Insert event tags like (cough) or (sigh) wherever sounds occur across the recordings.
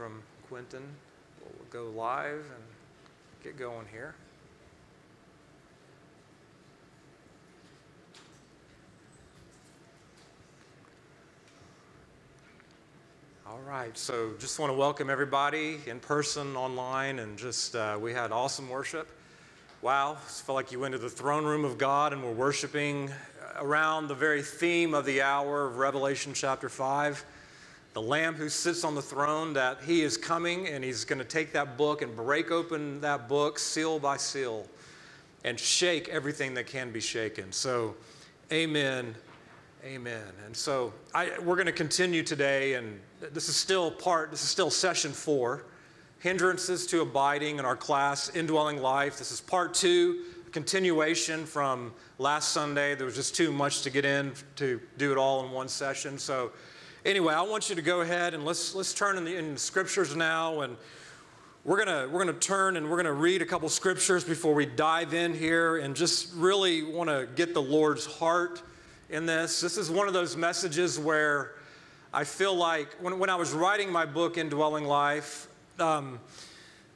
from Quentin. We'll go live and get going here. All right, so just want to welcome everybody in person, online, and just uh, we had awesome worship. Wow, felt like you went to the throne room of God and were worshiping around the very theme of the hour of Revelation chapter 5 the Lamb who sits on the throne, that he is coming and he's going to take that book and break open that book seal by seal and shake everything that can be shaken. So, amen. Amen. And so I, we're going to continue today, and this is still part, this is still session four hindrances to abiding in our class, Indwelling Life. This is part two, continuation from last Sunday. There was just too much to get in to do it all in one session. So, anyway, I want you to go ahead and let's, let's turn in the, in the scriptures now. And we're going to we're gonna turn and we're going to read a couple scriptures before we dive in here and just really want to get the Lord's heart in this. This is one of those messages where I feel like when, when I was writing my book, Indwelling Life, um,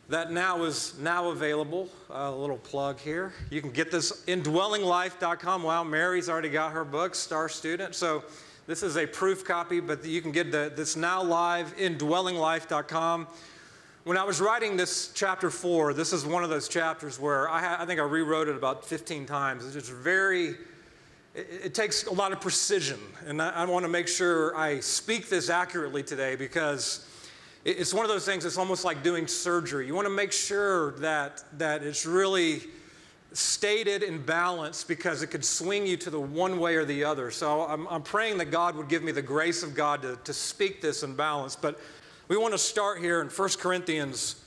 that now is now available. Uh, a little plug here. You can get this indwellinglife.com. Wow, Mary's already got her book, Star Student. So this is a proof copy, but you can get the, this now live indwellinglife.com. When I was writing this chapter four, this is one of those chapters where I, I think I rewrote it about 15 times. It's just very it, it takes a lot of precision, and I, I want to make sure I speak this accurately today because it, it's one of those things. It's almost like doing surgery. You want to make sure that that it's really stated in balance because it could swing you to the one way or the other. So I'm, I'm praying that God would give me the grace of God to, to speak this in balance. But we want to start here in 1 Corinthians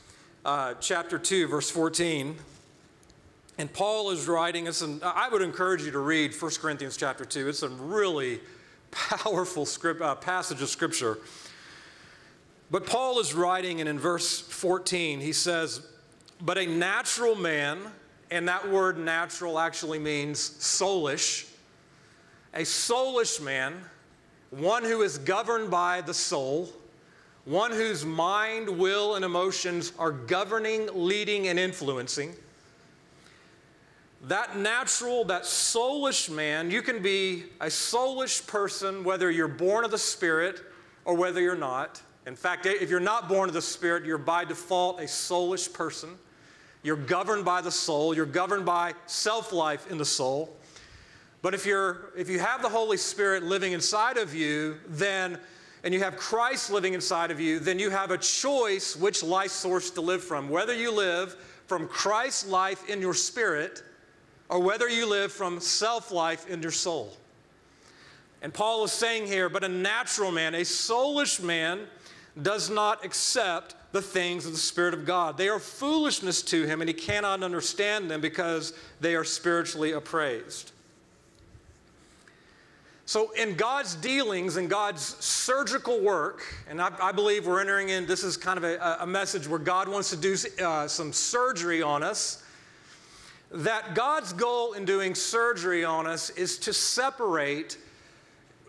uh, chapter 2, verse 14. And Paul is writing us, and I would encourage you to read 1 Corinthians chapter 2. It's a really powerful script, uh, passage of scripture. But Paul is writing, and in verse 14, he says, But a natural man, and that word natural actually means soulish, a soulish man, one who is governed by the soul, one whose mind, will, and emotions are governing, leading, and influencing that natural, that soulish man, you can be a soulish person whether you're born of the Spirit or whether you're not. In fact, if you're not born of the Spirit, you're by default a soulish person. You're governed by the soul, you're governed by self life in the soul. But if, you're, if you have the Holy Spirit living inside of you, then, and you have Christ living inside of you, then you have a choice which life source to live from. Whether you live from Christ's life in your spirit, or whether you live from self life in your soul. And Paul is saying here, but a natural man, a soulish man, does not accept the things of the Spirit of God. They are foolishness to him, and he cannot understand them because they are spiritually appraised. So, in God's dealings and God's surgical work, and I, I, believe we're entering in, this is kind of a, a message where God wants to do uh, some surgery on us that God's goal in doing surgery on us is to separate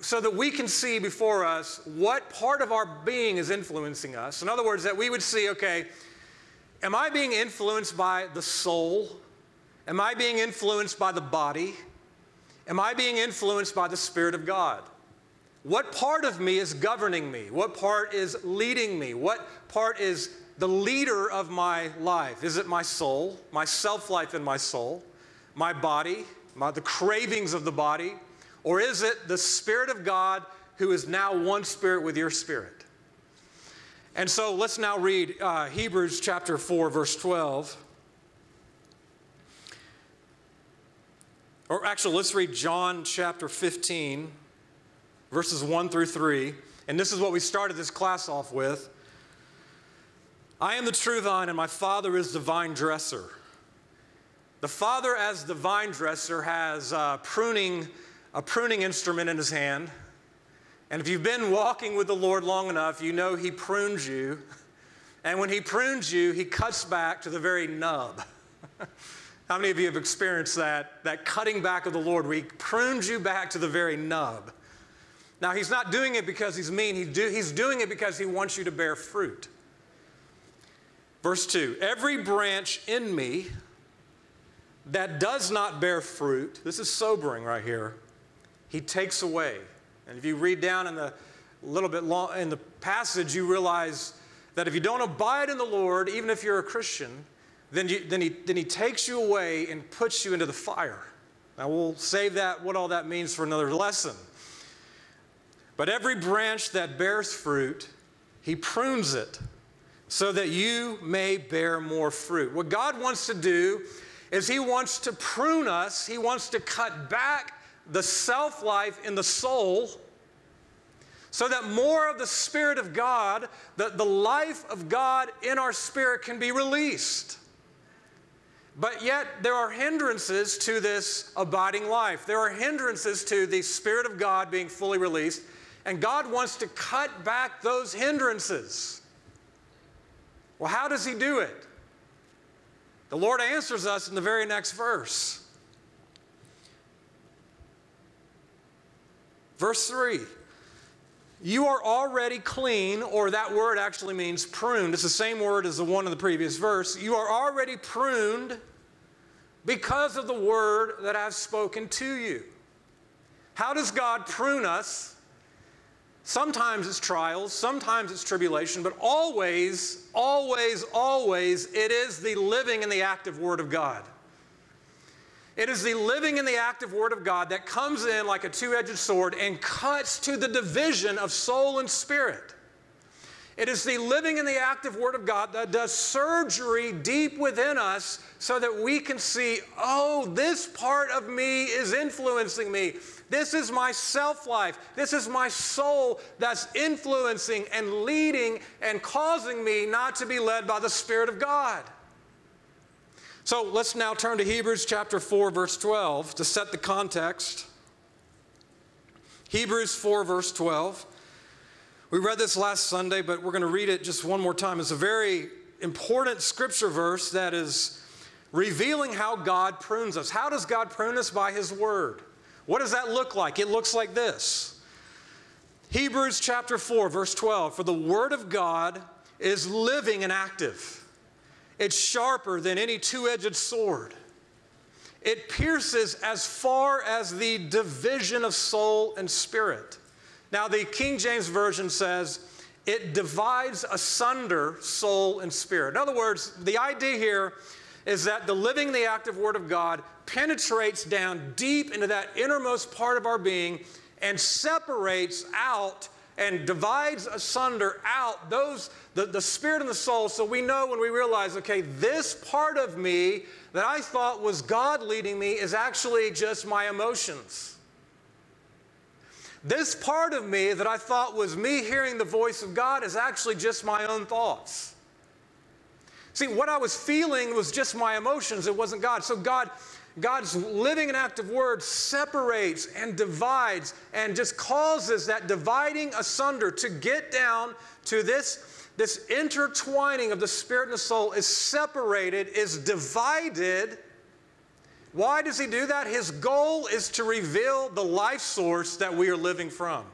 so that we can see before us what part of our being is influencing us. In other words, that we would see, okay, am I being influenced by the soul? Am I being influenced by the body? Am I being influenced by the Spirit of God? What part of me is governing me? What part is leading me? What part is the leader of my life? Is it my soul, my self life in my soul, my body, my, the cravings of the body? Or is it the Spirit of God who is now one spirit with your spirit? And so let's now read uh, Hebrews chapter 4, verse 12. Or actually, let's read John chapter 15, verses 1 through 3. And this is what we started this class off with. I am the true vine, and my Father is the vine dresser. The Father, as the vine dresser, has a pruning, a pruning instrument in his hand. And if you've been walking with the Lord long enough, you know He prunes you. And when He prunes you, He cuts back to the very nub. (laughs) How many of you have experienced that, that cutting back of the Lord where He prunes you back to the very nub? Now, He's not doing it because He's mean, he's, do, he's doing it because He wants you to bear fruit. Verse 2 Every branch in me that does not bear fruit, this is sobering right here, he takes away. And if you read down in the little bit long, in the passage, you realize that if you don't abide in the Lord, even if you're a Christian, then, you, then, he, then he takes you away and puts you into the fire. Now we'll save that, what all that means for another lesson. But every branch that bears fruit, he prunes it so that you may bear more fruit. What God wants to do is He wants to prune us, He wants to cut back the self life in the soul so that more of the Spirit of God, the, the life of God in our spirit can be released. But yet, there are hindrances to this abiding life. There are hindrances to the Spirit of God being fully released, and God wants to cut back those hindrances. Well, how does He do it? The Lord answers us in the very next verse. Verse 3 You are already clean, or that word actually means pruned. It's the same word as the one in the previous verse. You are already pruned because of the word that I've spoken to you. How does God prune us? Sometimes it's trials, sometimes it's tribulation, but always, always, always, it is the living and the active Word of God. It is the living and the active Word of God that comes in like a two edged sword and cuts to the division of soul and spirit. It is the living and the active Word of God that does surgery deep within us so that we can see, oh, this part of me is influencing me. This is my self life. This is my soul that's influencing and leading and causing me not to be led by the Spirit of God. So let's now turn to Hebrews chapter 4, verse 12 to set the context. Hebrews 4, verse 12. We read this last Sunday, but we're going to read it just one more time. It's a very important scripture verse that is revealing how God prunes us. How does God prune us? By His Word. What does that look like? It looks like this Hebrews chapter 4, verse 12 For the Word of God is living and active, it's sharper than any two edged sword. It pierces as far as the division of soul and spirit. Now, the King James Version says, it divides asunder soul and spirit. In other words, the idea here is that the living, the active Word of God penetrates down deep into that innermost part of our being and separates out and divides asunder out those the, the spirit and the soul so we know when we realize okay this part of me that i thought was god leading me is actually just my emotions. This part of me that i thought was me hearing the voice of god is actually just my own thoughts. See, what I was feeling was just my emotions, it wasn't God. So God God's living and active word separates and divides and just causes that dividing asunder to get down to this, this intertwining of the spirit and the soul is separated, is divided. Why does he do that? His goal is to reveal the life source that we are living from.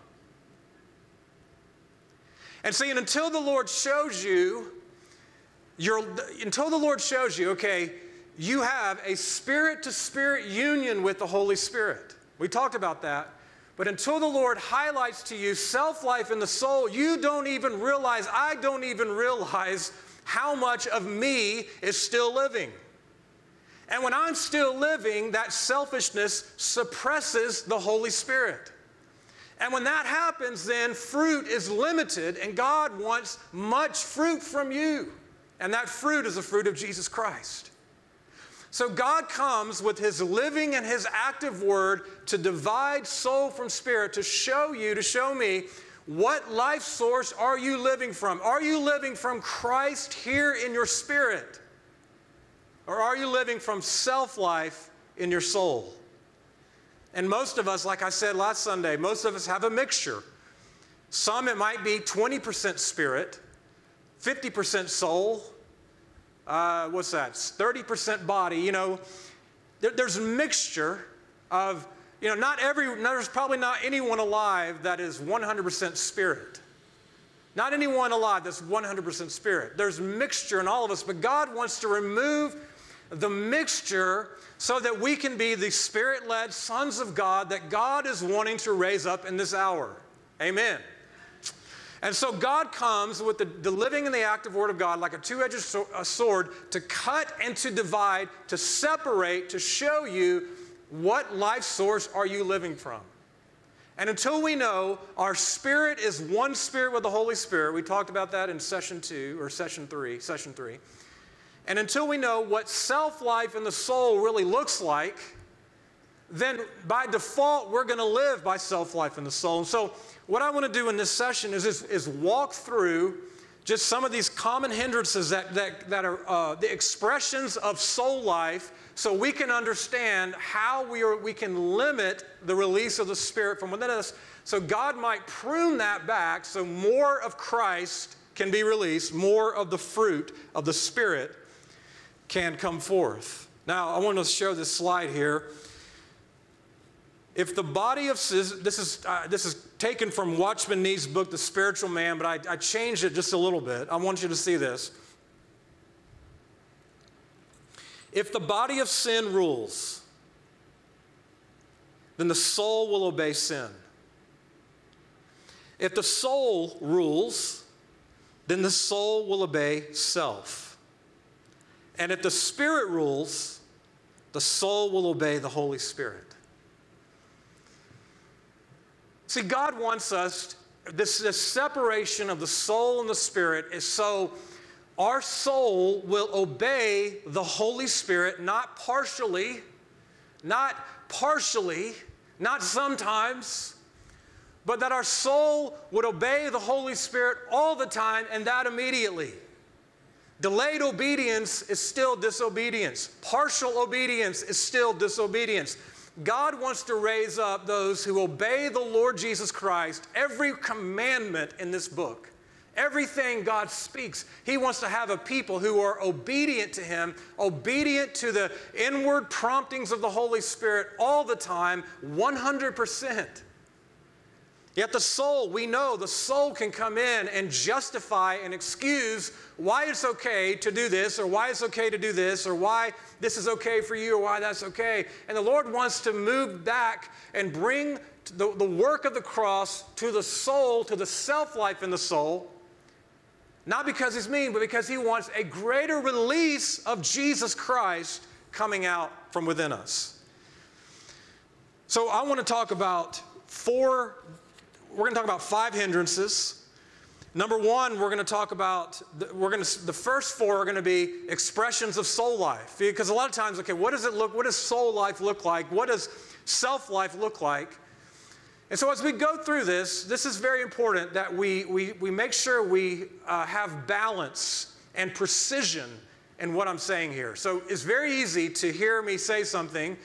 And see, and until the Lord shows you you're, until the Lord shows you, okay, you have a spirit to spirit union with the Holy Spirit. We talked about that. But until the Lord highlights to you self life in the soul, you don't even realize, I don't even realize how much of me is still living. And when I'm still living, that selfishness suppresses the Holy Spirit. And when that happens, then fruit is limited, and God wants much fruit from you. And that fruit is the fruit of Jesus Christ. So God comes with his living and his active word to divide soul from spirit, to show you, to show me what life source are you living from? Are you living from Christ here in your spirit? Or are you living from self life in your soul? And most of us, like I said last Sunday, most of us have a mixture. Some it might be 20% spirit, 50% soul, uh, what's that? 30% body. You know, there, there's a mixture of, you know, not every, there's probably not anyone alive that is 100% spirit. Not anyone alive that's 100% spirit. There's mixture in all of us, but God wants to remove the mixture so that we can be the spirit led sons of God that God is wanting to raise up in this hour. Amen. And so God comes with the, the living and the active word of God like a two edged sword to cut and to divide, to separate, to show you what life source are you living from. And until we know our spirit is one spirit with the Holy Spirit, we talked about that in session two or session three, session three. And until we know what self life in the soul really looks like, then by default, we're going to live by self life in the soul. And so, what I want to do in this session is, is, is walk through just some of these common hindrances that, that, that are uh, the expressions of soul life so we can understand how we, are, we can limit the release of the Spirit from within us so God might prune that back so more of Christ can be released, more of the fruit of the Spirit can come forth. Now, I want to show this slide here. If the body of this is uh, this is taken from Watchman Nee's book, The Spiritual Man, but I, I changed it just a little bit. I want you to see this. If the body of sin rules, then the soul will obey sin. If the soul rules, then the soul will obey self. And if the Spirit rules, the soul will obey the Holy Spirit. See, God wants us, this, this separation of the soul and the Spirit is so our soul will obey the Holy Spirit, not partially, not partially, not sometimes, but that our soul would obey the Holy Spirit all the time and that immediately. Delayed obedience is still disobedience. Partial obedience is still disobedience. God wants to raise up those who obey the Lord Jesus Christ, every commandment in this book. Everything God speaks, He wants to have a people who are obedient to Him, obedient to the inward promptings of the Holy Spirit all the time, 100%. Yet the soul, we know the soul can come in and justify and excuse why it's okay to do this, or why it's okay to do this, or why this is okay for you, or why that's okay. And the Lord wants to move back and bring the, the work of the cross to the soul, to the self life in the soul, not because he's mean, but because he wants a greater release of Jesus Christ coming out from within us. So I want to talk about four, we're going to talk about five hindrances. Number one, we're going to talk about, we're going to, the first four are going to be expressions of soul life. Because a lot of times, okay, what does it look, what does soul life look like? What does self life look like? And so, as we go through this, this is very important that we, we, we make sure we uh, have balance and precision in what I'm saying here. So, it's very easy to hear me say something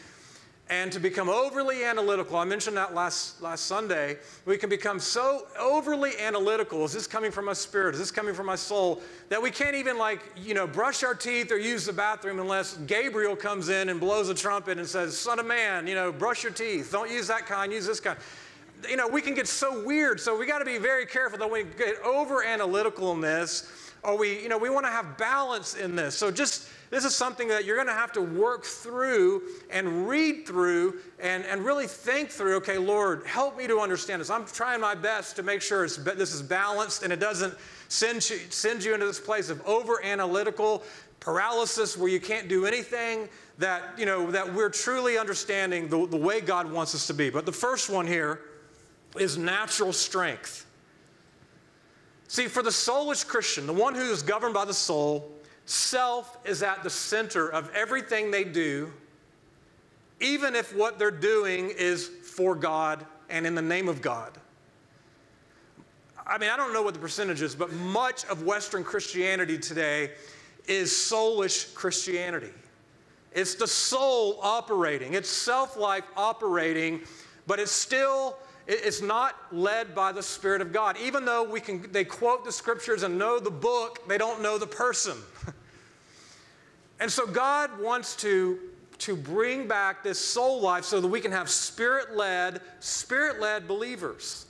and to become overly analytical. I mentioned that last, last Sunday. We can become so overly analytical. Is this coming from my spirit? Is this coming from my soul? That we can't even, like, you know, brush our teeth or use the bathroom unless Gabriel comes in and blows a trumpet and says, Son of man, you know, brush your teeth. Don't use that kind, use this kind you know, we can get so weird. So we got to be very careful that we get over analytical in this, or we, you know, we want to have balance in this. So just this is something that you're going to have to work through and read through and, and really think through. Okay, Lord, help me to understand this. I'm trying my best to make sure this is balanced and it doesn't send you, send you into this place of over analytical paralysis where you can't do anything that you know that we're truly understanding the, the way god wants us to be but the first one here is natural strength. See, for the soulish Christian, the one who is governed by the soul, self is at the center of everything they do, even if what they're doing is for God and in the name of God. I mean, I don't know what the percentage is, but much of Western Christianity today is soulish Christianity. It's the soul operating, it's self life operating, but it's still it's not led by the Spirit of God. Even though we can, they quote the scriptures and know the book, they don't know the person. (laughs) and so God wants to, to bring back this soul life so that we can have spirit led, spirit led believers.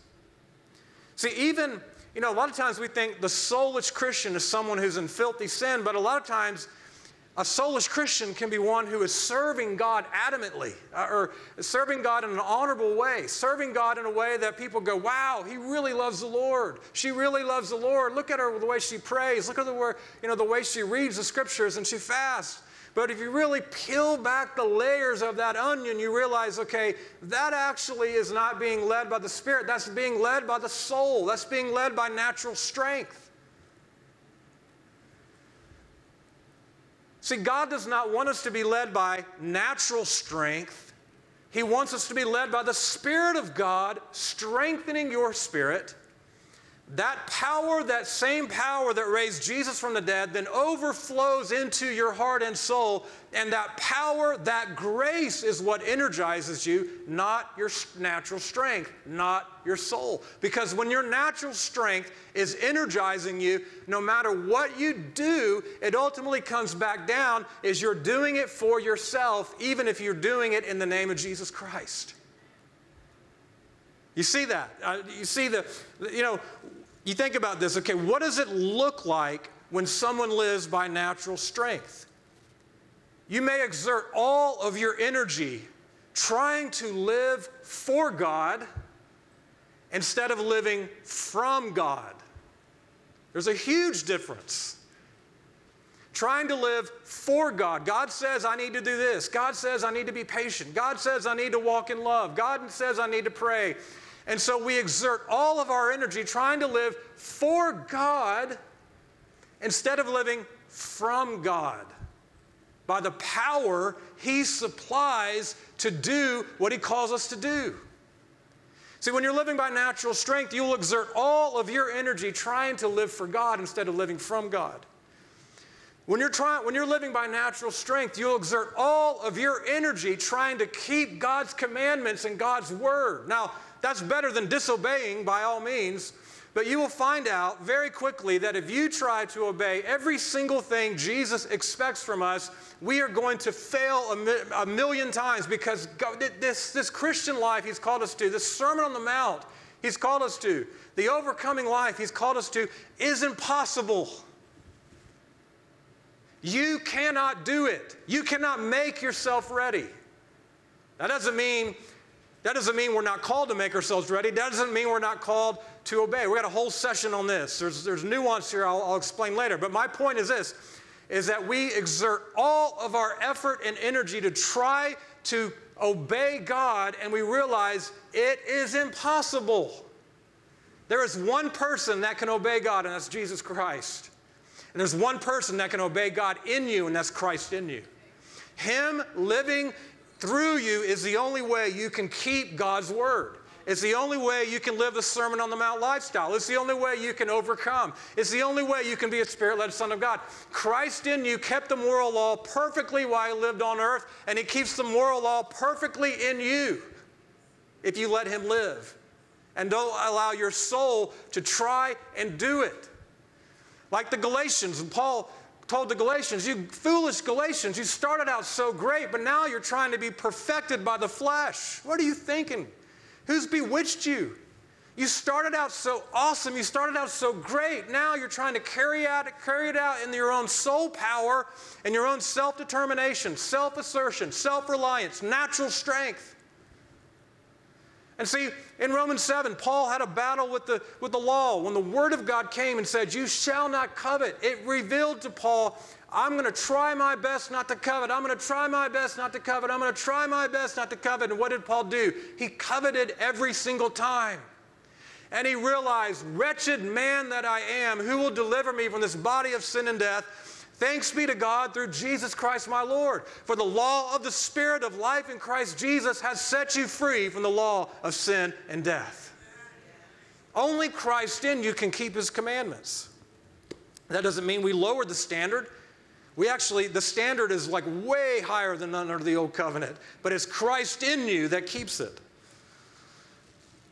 See, even you know, a lot of times we think the soulish Christian is someone who's in filthy sin, but a lot of times a soulish Christian can be one who is serving God adamantly, uh, or serving God in an honorable way, serving God in a way that people go, wow, he really loves the Lord. She really loves the Lord. Look at her, the way she prays. Look at the way, you know, the way she reads the scriptures and she fasts. But if you really peel back the layers of that onion, you realize, okay, that actually is not being led by the Spirit. That's being led by the soul. That's being led by natural strength. See, God does not want us to be led by natural strength. He wants us to be led by the Spirit of God, strengthening your spirit that power, that same power that raised Jesus from the dead, then overflows into your heart and soul. And that power, that grace is what energizes you, not your natural strength, not your soul. Because when your natural strength is energizing you, no matter what you do, it ultimately comes back down is you're doing it for yourself, even if you're doing it in the name of Jesus Christ. You see that? Uh, you see the, you know, you think about this, okay, what does it look like when someone lives by natural strength? You may exert all of your energy trying to live for God instead of living from God. There's a huge difference. Trying to live for God. God says, I need to do this. God says, I need to be patient. God says, I need to walk in love. God says, I need to pray. And so we exert all of our energy trying to live for God instead of living from God by the power He supplies to do what He calls us to do. See, when you're living by natural strength, you will exert all of your energy trying to live for God instead of living from God. When you're, trying, when you're living by natural strength, you'll exert all of your energy trying to keep God's commandments and God's word. Now, that's better than disobeying by all means. But you will find out very quickly that if you try to obey every single thing Jesus expects from us, we are going to fail a, mi- a million times because God, this, this Christian life He's called us to, this Sermon on the Mount He's called us to, the overcoming life He's called us to, is impossible. You cannot do it. You cannot make yourself ready. That doesn't mean that doesn't mean we're not called to make ourselves ready. That doesn't mean we're not called to obey. We got a whole session on this. There's, there's nuance here I'll, I'll explain later. But my point is this, is that we exert all of our effort and energy to try to obey God and we realize it is impossible. There is one person that can obey God and that's Jesus Christ. And there's one person that can obey God in you and that's Christ in you. Him living through you is the only way you can keep God's word. It's the only way you can live the Sermon on the Mount lifestyle. It's the only way you can overcome. It's the only way you can be a spirit led Son of God. Christ in you kept the moral law perfectly while he lived on earth, and he keeps the moral law perfectly in you if you let him live. And don't allow your soul to try and do it. Like the Galatians, and Paul told the Galatians, You foolish Galatians, you started out so great, but now you're trying to be perfected by the flesh. What are you thinking? Who's bewitched you? You started out so awesome, you started out so great. Now you're trying to carry, out, it, carry it out in your own soul power and your own self determination, self assertion, self reliance, natural strength. And see, in Romans 7, Paul had a battle with the, with the law. When the Word of God came and said, You shall not covet, it revealed to Paul, I'm going to try my best not to covet. I'm going to try my best not to covet. I'm going to try my best not to covet. And what did Paul do? He coveted every single time. And he realized, Wretched man that I am, who will deliver me from this body of sin and death? Thanks be to God through Jesus Christ my Lord. For the law of the Spirit of life in Christ Jesus has set you free from the law of sin and death. Only Christ in you can keep his commandments. That doesn't mean we lower the standard. We actually, the standard is like way higher than under the old covenant, but it's Christ in you that keeps it.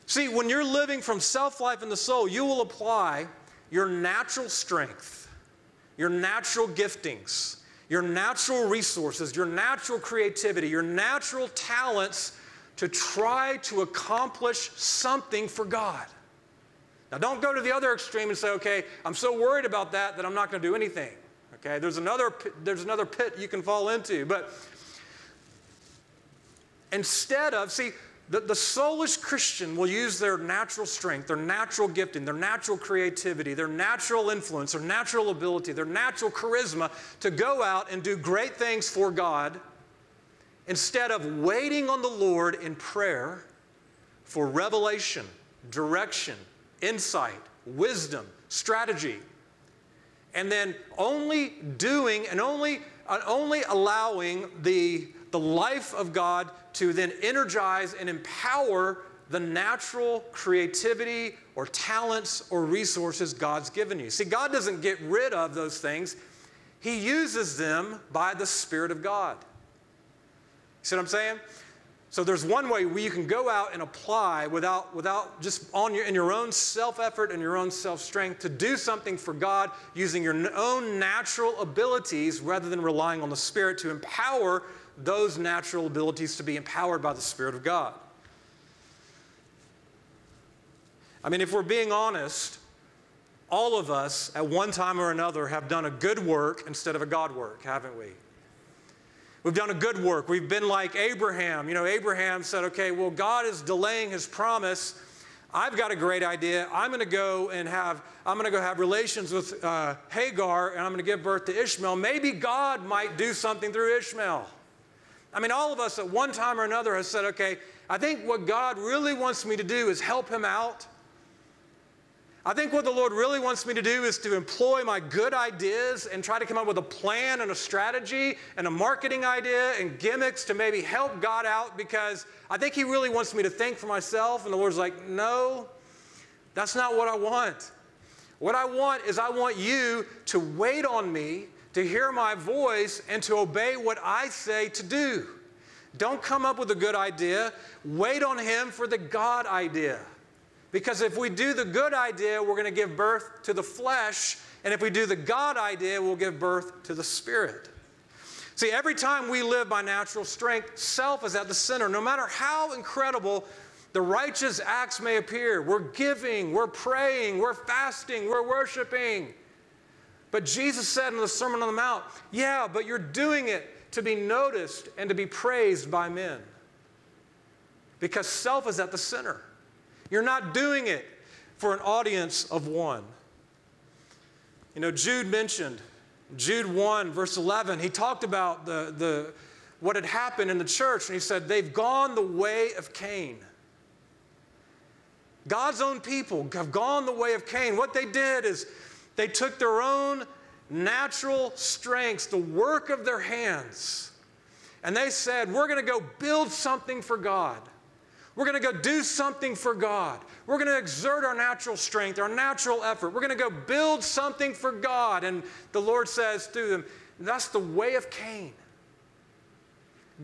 See, when you're living from self life in the soul, you will apply your natural strength your natural giftings, your natural resources, your natural creativity, your natural talents to try to accomplish something for God. Now, don't go to the other extreme and say, okay, I'm so worried about that that I'm not going to do anything. Okay, there's another, there's another pit you can fall into. But instead of, see, the, the Christian will use their natural strength, their natural gifting, their natural creativity, their natural influence, their natural ability, their natural charisma to go out and do great things for God instead of waiting on the Lord in prayer for revelation, direction, insight, wisdom, strategy, and then only doing and only, only allowing the, the life of God to then energize and empower the natural creativity or talents or resources God's given you. See, God doesn't get rid of those things, He uses them by the Spirit of God. See what I'm saying? So there's one way where you can go out and apply without, without just on your, in your own self effort and your own self strength to do something for God using your own natural abilities rather than relying on the Spirit to empower those natural abilities to be empowered by the Spirit of God. I mean, if we're being honest, all of us at one time or another have done a good work instead of a God work, haven't we? We've done a good work. We've been like Abraham. You know, Abraham said, okay, well, God is delaying his promise. I've got a great idea. I'm going to go and have, I'm going to go have relations with uh, Hagar and I'm going to give birth to Ishmael. Maybe God might do something through Ishmael. I mean, all of us at one time or another has said, okay, I think what God really wants me to do is help him out. I think what the Lord really wants me to do is to employ my good ideas and try to come up with a plan and a strategy and a marketing idea and gimmicks to maybe help God out because I think He really wants me to think for myself. And the Lord's like, no, that's not what I want. What I want is I want you to wait on me, to hear my voice, and to obey what I say to do. Don't come up with a good idea. Wait on Him for the God idea. Because if we do the good idea, we're going to give birth to the flesh. And if we do the God idea, we'll give birth to the spirit. See, every time we live by natural strength, self is at the center. No matter how incredible the righteous acts may appear, we're giving, we're praying, we're fasting, we're worshiping. But Jesus said in the Sermon on the Mount, yeah, but you're doing it to be noticed and to be praised by men. Because self is at the center. You're not doing it for an audience of one. You know, Jude mentioned, Jude 1, verse 11, he talked about the, the, what had happened in the church, and he said, They've gone the way of Cain. God's own people have gone the way of Cain. What they did is they took their own natural strengths, the work of their hands, and they said, We're going to go build something for God. We're going to go do something for God. We're going to exert our natural strength, our natural effort. We're going to go build something for God. And the Lord says through them, that's the way of Cain.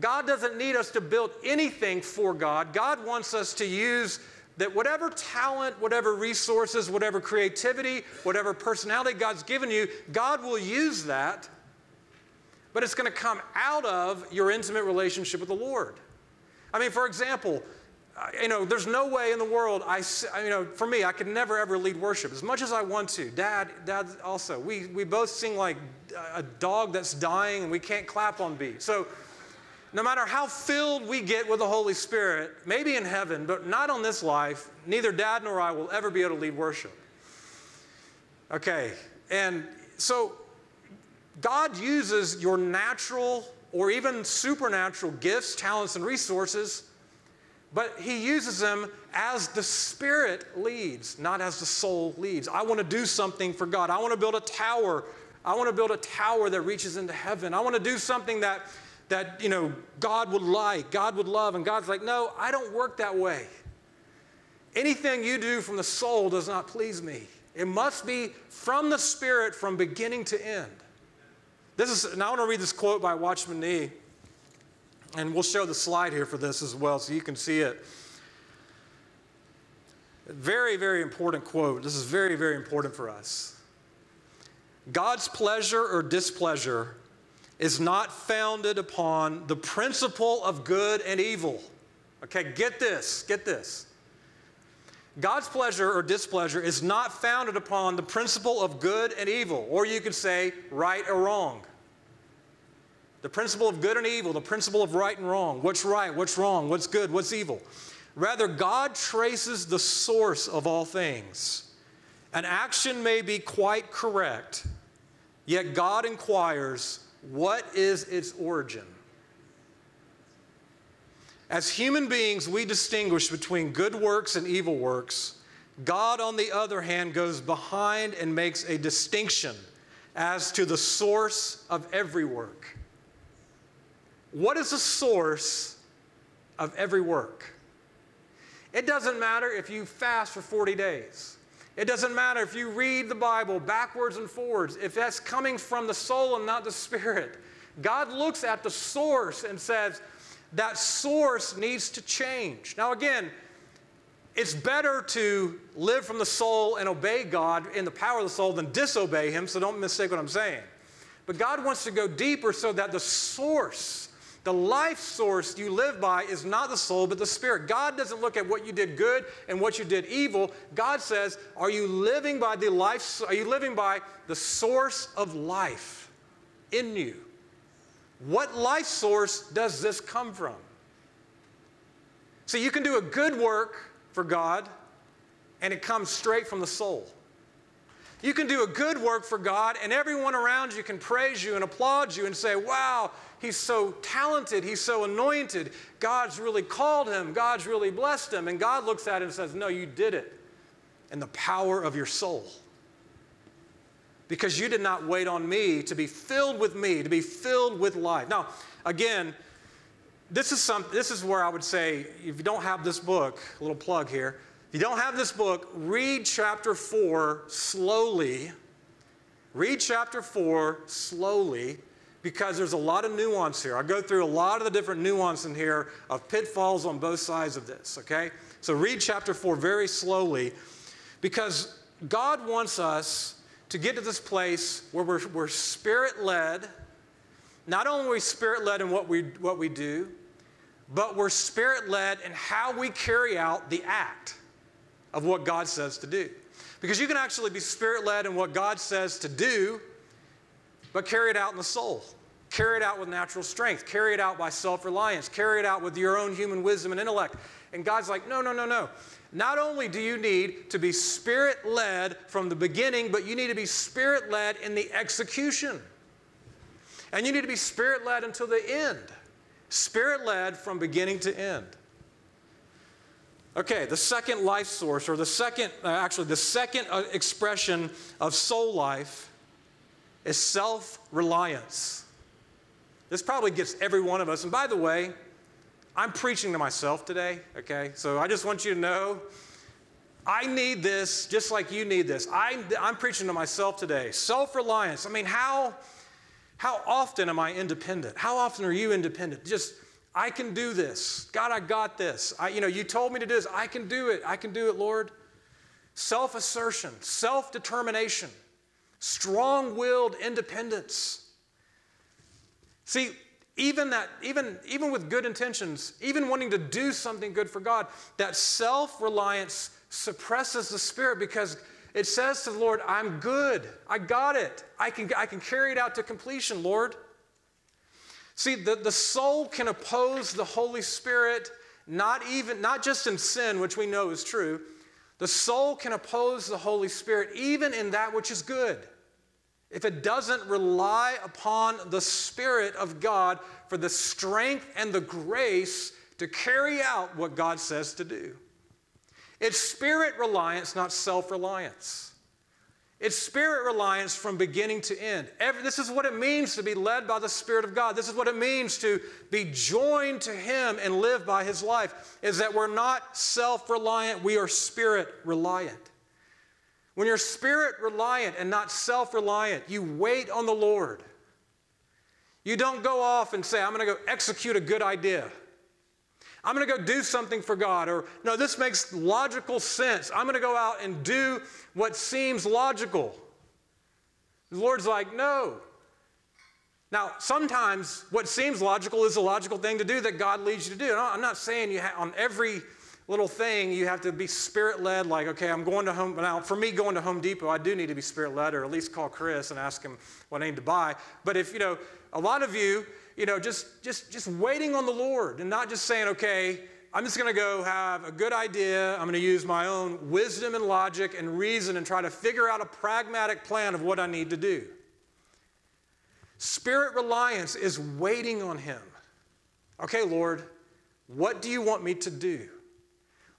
God doesn't need us to build anything for God. God wants us to use that whatever talent, whatever resources, whatever creativity, whatever personality God's given you, God will use that, but it's going to come out of your intimate relationship with the Lord. I mean, for example, you know, there's no way in the world, I, you know, for me, I could never ever lead worship as much as I want to. Dad, Dad also. We, we both sing like a dog that's dying and we can't clap on beat. So no matter how filled we get with the Holy Spirit, maybe in heaven, but not on this life, neither Dad nor I will ever be able to lead worship. Okay, and so God uses your natural or even supernatural gifts, talents, and resources but he uses them as the Spirit leads, not as the soul leads. I want to do something for God. I want to build a tower. I want to build a tower that reaches into heaven. I want to do something that, that you know, God would like, God would love. And God's like, no, I don't work that way. Anything you do from the soul does not please me. It must be from the Spirit from beginning to end. This is, and I want to read this quote by Watchman Nee. And we'll show the slide here for this as well so you can see it. Very, very important quote. This is very, very important for us. God's pleasure or displeasure is not founded upon the principle of good and evil. Okay, get this, get this. God's pleasure or displeasure is not founded upon the principle of good and evil, or you could say right or wrong. The principle of good and evil, the principle of right and wrong. What's right, what's wrong, what's good, what's evil. Rather, God traces the source of all things. An action may be quite correct, yet God inquires, what is its origin? As human beings, we distinguish between good works and evil works. God, on the other hand, goes behind and makes a distinction as to the source of every work. What is the source of every work? It doesn't matter if you fast for 40 days. It doesn't matter if you read the Bible backwards and forwards, if that's coming from the soul and not the spirit. God looks at the source and says, that source needs to change. Now, again, it's better to live from the soul and obey God in the power of the soul than disobey Him, so don't mistake what I'm saying. But God wants to go deeper so that the source, the life source you live by, is not the soul but the spirit. God doesn't look at what you did good and what you did evil. God says, Are you living by the life? Are you living by the source of life in you? What life source does this come from? So you can do a good work for God and it comes straight from the soul. You can do a good work for God and everyone around you can praise you and applaud you and say, wow, he's so talented, he's so anointed. God's really called him, God's really blessed him. And God looks at him and says, no, you did it in the power of your soul because you did not wait on me to be filled with me, to be filled with life. Now, again, this is, some, this is where I would say if you don't have this book, a little plug here, if you don't have this book, read chapter 4 slowly. Read chapter 4 slowly because there's a lot of nuance here. I go through a lot of the different nuance in here of pitfalls on both sides of this, okay? So read chapter 4 very slowly because God wants us to get to this place where we're, we're spirit led. Not only are we spirit led in what we, what we do, but we're spirit led in how we carry out the act of what God says to do. Because you can actually be spirit led in what God says to do, but carry it out in the soul. Carry it out with natural strength. Carry it out by self reliance. Carry it out with your own human wisdom and intellect. And God's like, no, no, no, no. Not only do you need to be spirit led from the beginning, but you need to be spirit led in the execution. And you need to be spirit led until the end. Spirit led from beginning to end. Okay, the second life source, or the second, uh, actually, the second uh, expression of soul life is self reliance. This probably gets every one of us. And by the way, I'm preaching to myself today, okay? So I just want you to know I need this just like you need this. I, I'm preaching to myself today. Self reliance. I mean, how, how often am I independent? How often are you independent? Just, I can do this. God, I got this. I, you know, you told me to do this. I can do it. I can do it, Lord. Self assertion, self determination, strong willed independence. See, even that even even with good intentions even wanting to do something good for god that self-reliance suppresses the spirit because it says to the lord i'm good i got it i can i can carry it out to completion lord see the, the soul can oppose the holy spirit not even not just in sin which we know is true the soul can oppose the holy spirit even in that which is good if it doesn't rely upon the Spirit of God for the strength and the grace to carry out what God says to do. It's spirit reliance, not self reliance. It's spirit reliance from beginning to end. Every, this is what it means to be led by the Spirit of God. This is what it means to be joined to Him and live by His life, is that we're not self reliant, we are spirit reliant. When you're spirit reliant and not self reliant, you wait on the Lord. You don't go off and say, I'm going to go execute a good idea. I'm going to go do something for God. Or, no, this makes logical sense. I'm going to go out and do what seems logical. The Lord's like, no. Now, sometimes what seems logical is a logical thing to do that God leads you to do. I'm not saying you have, on every little thing, you have to be spirit led. Like, okay, I'm going to home. Now, for me, going to Home Depot, I do need to be spirit led, or at least call Chris and ask him what I need to buy. But if, you know, a lot of you, you know, just, just, just waiting on the Lord and not just saying, okay, I'm just going to go have a good idea. I'm going to use my own wisdom and logic and reason and try to figure out a pragmatic plan of what I need to do. Spirit reliance is waiting on Him. Okay, Lord, what do you want me to do?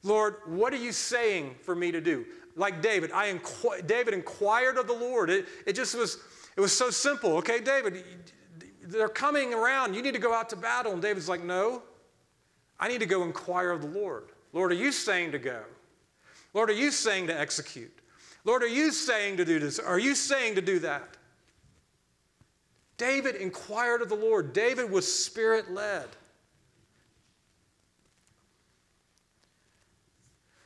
Lord, what are you saying for me to do? Like David, I inqu- David inquired of the Lord. It, it just was, it was so simple. Okay, David, they're coming around. You need to go out to battle. And David's like, no, I need to go inquire of the Lord. Lord, are you saying to go? Lord, are you saying to execute? Lord, are you saying to do this? Are you saying to do that? David inquired of the Lord. David was spirit led.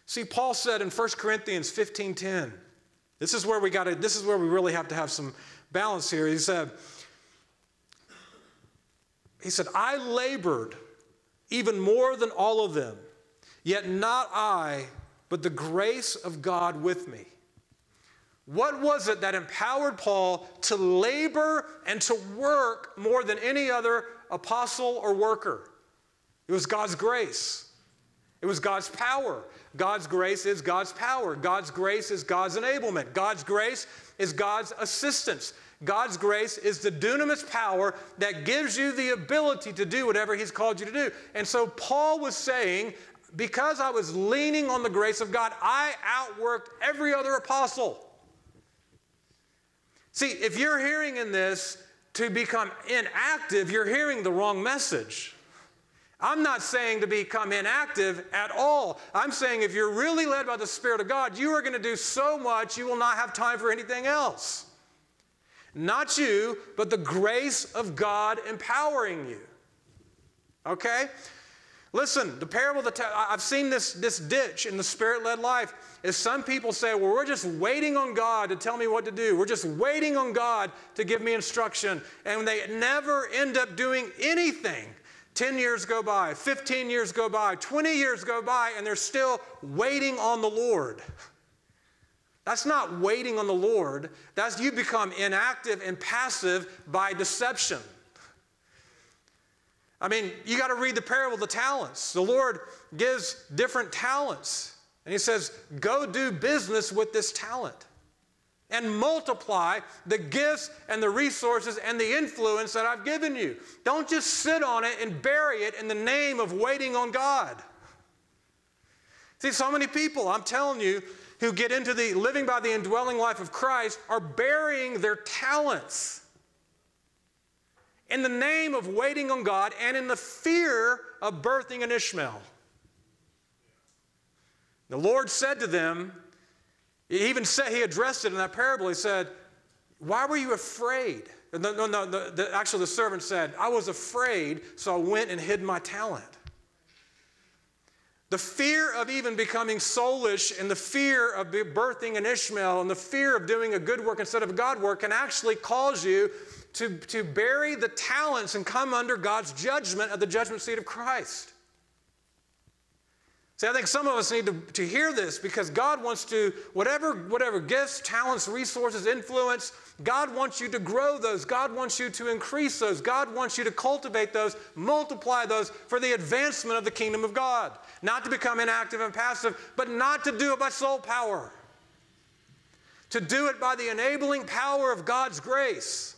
See, Paul said in 1 Corinthians 15:10, this is where we got to, this is where we really have to have some balance here. He said, he said, I labored even more than all of them, yet not I, but the grace of God with me. What was it that empowered Paul to labor and to work more than any other apostle or worker? It was God's grace. It was God's power. God's grace is God's power. God's grace is God's enablement. God's grace is God's assistance. God's grace is the dunamis power that gives you the ability to do whatever He's called you to do. And so Paul was saying, because I was leaning on the grace of God, I outworked every other apostle. See, if you're hearing in this to become inactive, you're hearing the wrong message. I'm not saying to become inactive at all. I'm saying if you're really led by the Spirit of God, you are going to do so much you will not have time for anything else. Not you, but the grace of God empowering you. Okay? Listen, the parable of the, I've seen this, this ditch in the spirit led life is some people say, well, we're just waiting on God to tell me what to do. We're just waiting on God to give me instruction. And they never end up doing anything 10 years go by, 15 years go by, 20 years go by, and they're still waiting on the Lord. That's not waiting on the Lord. That's you become inactive and passive by deception. I mean, you got to read the parable of the talents. The Lord gives different talents, and He says, Go do business with this talent and multiply the gifts and the resources and the influence that I've given you. Don't just sit on it and bury it in the name of waiting on God. See, so many people, I'm telling you, who get into the living by the indwelling life of Christ are burying their talents in the name of waiting on God and in the fear of birthing an Ishmael. The Lord said to them, he even said, he addressed it in that parable. He said, Why were you afraid? No, no, no. The, the, actually, the servant said, I was afraid, so I went and hid my talent. The fear of even becoming soulish and the fear of birthing an Ishmael and the fear of doing a good work instead of a God work can actually cause you to, to bury the talents and come under God's judgment at the judgment seat of Christ. See, I think some of us need to, to hear this because God wants to, whatever, whatever gifts, talents, resources, influence, God wants you to grow those. God wants you to increase those. God wants you to cultivate those, multiply those for the advancement of the kingdom of God. Not to become inactive and passive, but not to do it by soul power. To do it by the enabling power of God's grace.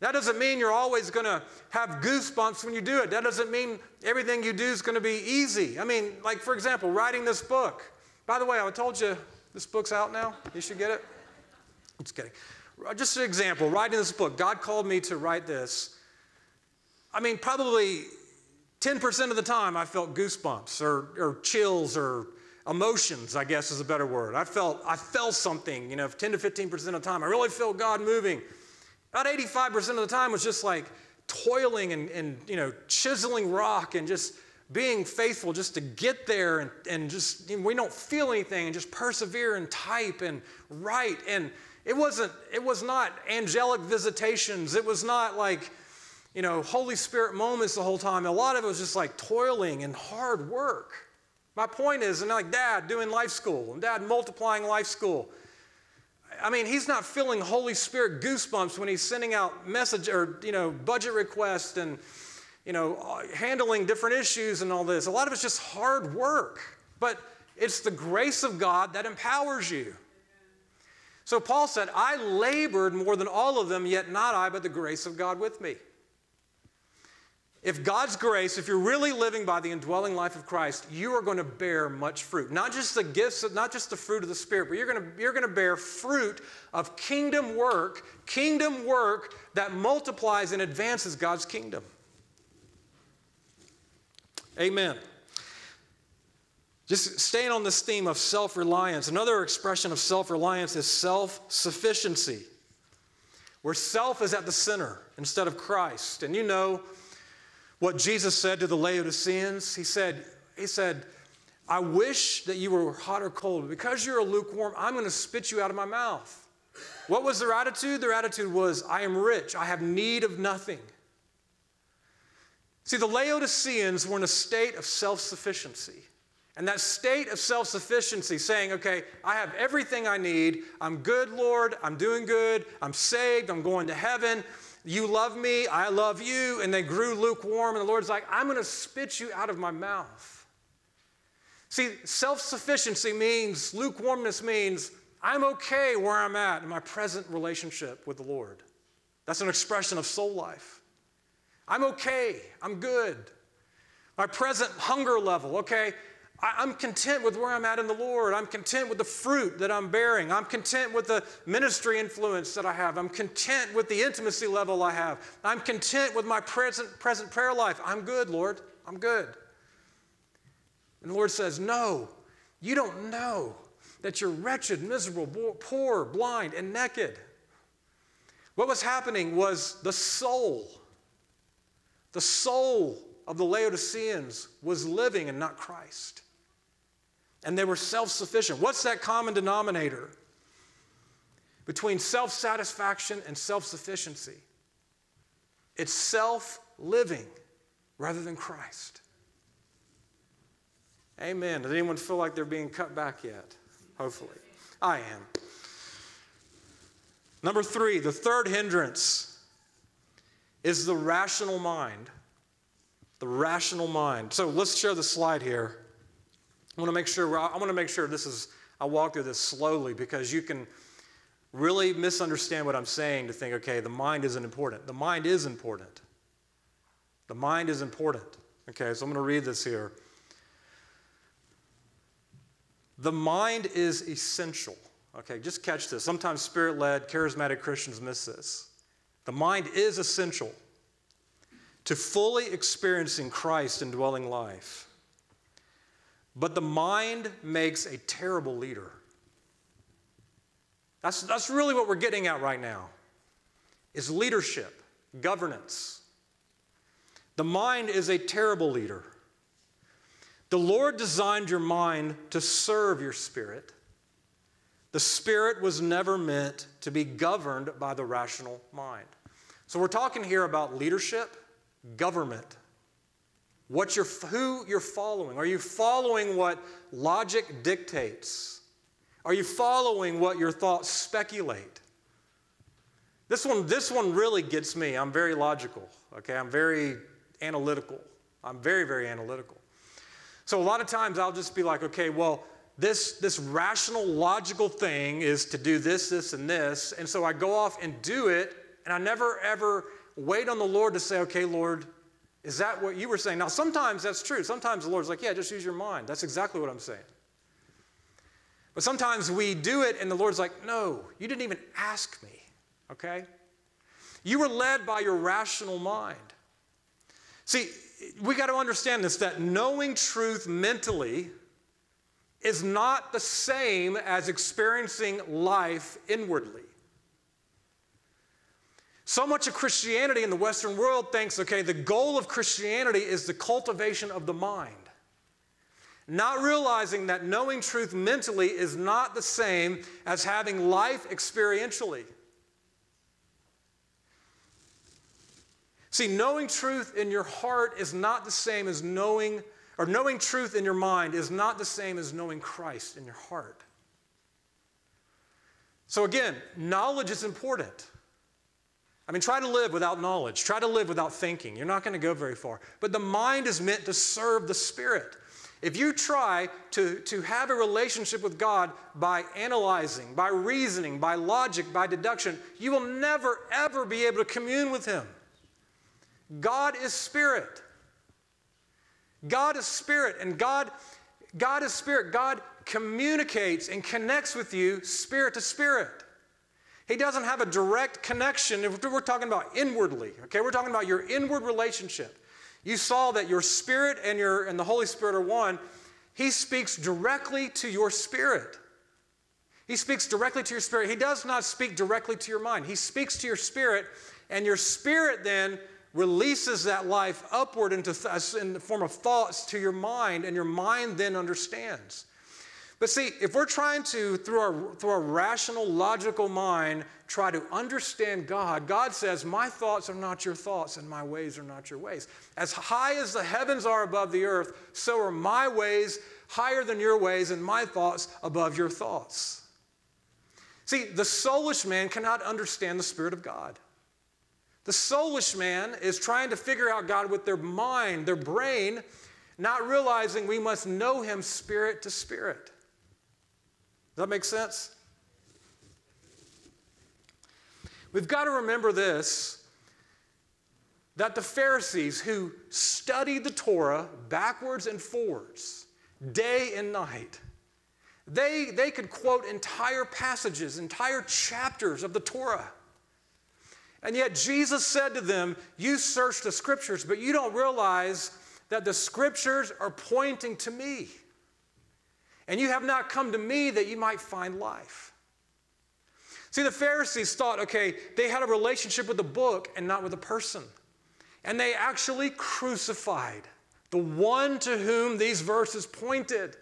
That doesn't mean you're always going to have goosebumps when you do it. That doesn't mean everything you do is going to be easy. I mean, like, for example, writing this book. By the way, I told you this book's out now. You should get it. I'm just kidding. Just an example writing this book. God called me to write this. I mean, probably 10% of the time I felt goosebumps or, or chills or emotions, I guess is a better word. I felt, I felt something, you know, 10 to 15% of the time. I really felt God moving. About 85% of the time was just like toiling and, and you know, chiseling rock and just being faithful just to get there and, and just, you know, we don't feel anything and just persevere and type and write. And it wasn't, it was not angelic visitations. It was not like, you know, Holy Spirit moments the whole time. A lot of it was just like toiling and hard work. My point is, and like dad doing life school and dad multiplying life school. I mean, he's not feeling Holy Spirit goosebumps when he's sending out message or, you know, budget requests and, you know, uh, handling different issues and all this. A lot of it's just hard work. But it's the grace of God that empowers you. So Paul said, I labored more than all of them, yet not I, but the grace of God with me. If God's grace, if you're really living by the indwelling life of Christ, you are going to bear much fruit. Not just the gifts, not just the fruit of the Spirit, but you're going to, you're going to bear fruit of kingdom work, kingdom work that multiplies and advances God's kingdom. Amen. Just staying on this theme of self reliance, another expression of self reliance is self sufficiency, where self is at the center instead of Christ. And you know what Jesus said to the Laodiceans? He said, he said, I wish that you were hot or cold. Because you're a lukewarm, I'm going to spit you out of my mouth. What was their attitude? Their attitude was, I am rich, I have need of nothing. See, the Laodiceans were in a state of self sufficiency. And that state of self sufficiency, saying, okay, I have everything I need. I'm good, Lord. I'm doing good. I'm saved. I'm going to heaven. You love me. I love you. And they grew lukewarm. And the Lord's like, I'm going to spit you out of my mouth. See, self sufficiency means, lukewarmness means, I'm okay where I'm at in my present relationship with the Lord. That's an expression of soul life. I'm okay. I'm good. My present hunger level, okay, I'm content with where I'm at in the Lord. I'm content with the fruit that I'm bearing. I'm content with the ministry influence that I have. I'm content with the intimacy level I have. I'm content with my present, present prayer life. I'm good, Lord. I'm good. And the Lord says, No, you don't know that you're wretched, miserable, poor, blind, and naked. What was happening was the soul, the soul of the Laodiceans was living and not Christ and they were self sufficient. What's that common denominator between self satisfaction and self sufficiency? It's self living rather than Christ. Amen. Does anyone feel like they're being cut back yet? Hopefully. I am. Number three, the third hindrance is the rational mind. The rational mind. So let's show the slide here. I want to make sure I want to make sure this is I walk through this slowly because you can really misunderstand what I'm saying to think, okay, the mind isn't important. The mind is important. The mind is important. Okay, so I'm going to read this here. The mind is essential. Okay, just catch this. Sometimes spirit led, charismatic Christians miss this. The mind is essential to fully experiencing Christ indwelling life. But the mind makes a terrible leader. That's, that's really what we're getting at right now is leadership, governance. The mind is a terrible leader. The Lord designed your mind to serve your spirit. The spirit was never meant to be governed by the rational mind. So we're talking here about leadership, government, what you're, who you're following. Are you following what logic dictates? Are you following what your thoughts speculate? This one, this one really gets me. I'm very logical, okay? I'm very analytical. I'm very, very analytical. So a lot of times I'll just be like, okay, well, this, this rational, logical thing is to do this, this, and this. And so I go off and do it, and I never ever wait on the Lord to say, okay, Lord, is that what you were saying? Now, sometimes that's true. Sometimes the Lord's like, yeah, just use your mind. That's exactly what I'm saying. But sometimes we do it and the Lord's like, no, you didn't even ask me, okay? You were led by your rational mind. See, we got to understand this that knowing truth mentally is not the same as experiencing life inwardly. So much of Christianity in the Western world thinks okay, the goal of Christianity is the cultivation of the mind. Not realizing that knowing truth mentally is not the same as having life experientially. See, knowing truth in your heart is not the same as knowing or knowing truth in your mind is not the same as knowing Christ in your heart. So, again, knowledge is important. I mean, try to live without knowledge, try to live without thinking. You're not going to go very far. But the mind is meant to serve the Spirit. If you try to, to have a relationship with God by analyzing, by reasoning, by logic, by deduction, you will never, ever be able to commune with Him. God is Spirit. God is Spirit, and God, God is Spirit. God communicates and connects with you spirit to spirit. He doesn't have a direct connection. We're talking about inwardly, okay, we're talking about your inward relationship. You saw that your spirit and, your, and the Holy Spirit are one. He speaks directly to your spirit. He speaks directly to your spirit. He does not speak directly to your mind. He speaks to your spirit, and your spirit then releases that life upward into th- in the form of thoughts to your mind, and your mind then understands. But see, if we're trying to, through our, through our rational, logical mind, try to understand God, God says, My thoughts are not your thoughts, and my ways are not your ways. As high as the heavens are above the earth, so are my ways higher than your ways, and my thoughts above your thoughts. See, the soulish man cannot understand the Spirit of God. The soulish man is trying to figure out God with their mind, their brain, not realizing we must know Him spirit to spirit. Does that make sense? We've got to remember this that the Pharisees who studied the Torah backwards and forwards, day and night, they, they could quote entire passages, entire chapters of the Torah. And yet Jesus said to them, You search the scriptures, but you don't realize that the scriptures are pointing to me. And you have not come to me that you might find life. See, the Pharisees thought, okay, they had a relationship with the book and not with the person. And they actually crucified the one to whom these verses pointed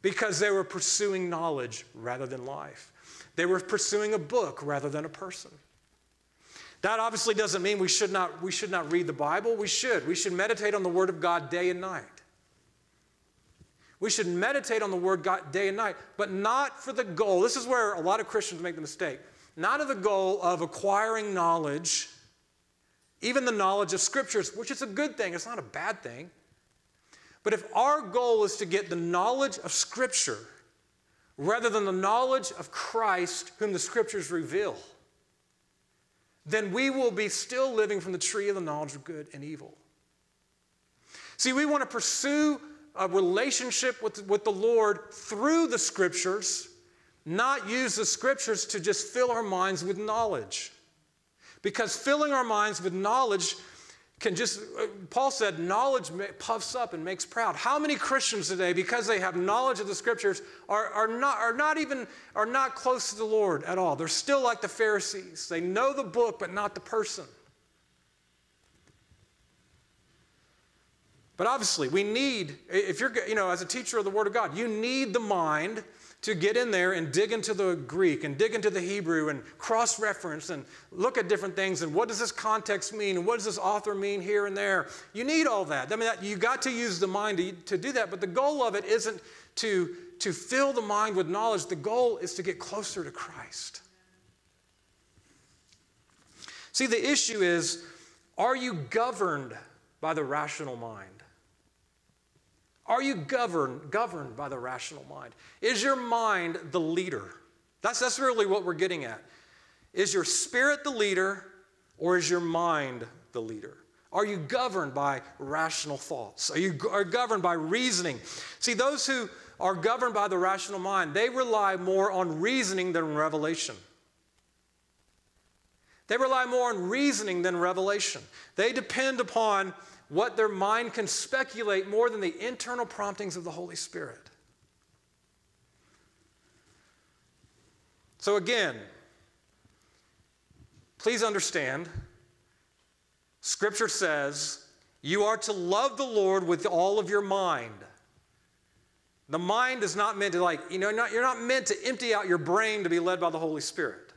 because they were pursuing knowledge rather than life. They were pursuing a book rather than a person. That obviously doesn't mean we should not, we should not read the Bible. We should. We should meditate on the Word of God day and night. We should meditate on the Word God day and night, but not for the goal. This is where a lot of Christians make the mistake. Not of the goal of acquiring knowledge, even the knowledge of Scriptures, which is a good thing, it's not a bad thing. But if our goal is to get the knowledge of Scripture rather than the knowledge of Christ, whom the Scriptures reveal, then we will be still living from the tree of the knowledge of good and evil. See, we want to pursue a relationship with, with the Lord through the scriptures, not use the scriptures to just fill our minds with knowledge. Because filling our minds with knowledge can just, uh, Paul said, knowledge puffs up and makes proud. How many Christians today, because they have knowledge of the scriptures, are, are, not, are not even, are not close to the Lord at all? They're still like the Pharisees. They know the book, but not the person. But obviously, we need, if you're, you know, as a teacher of the Word of God, you need the mind to get in there and dig into the Greek and dig into the Hebrew and cross reference and look at different things and what does this context mean and what does this author mean here and there. You need all that. I mean, that, you got to use the mind to, to do that, but the goal of it isn't to, to fill the mind with knowledge, the goal is to get closer to Christ. See, the issue is are you governed by the rational mind? Are you governed, governed by the rational mind? Is your mind the leader? That's, that's really what we're getting at. Is your spirit the leader or is your mind the leader? Are you governed by rational thoughts? Are you are governed by reasoning? See, those who are governed by the rational mind, they rely more on reasoning than revelation. They rely more on reasoning than revelation. They depend upon what their mind can speculate more than the internal promptings of the Holy Spirit. So, again, please understand Scripture says you are to love the Lord with all of your mind. The mind is not meant to, like, you know, not, you're not meant to empty out your brain to be led by the Holy Spirit.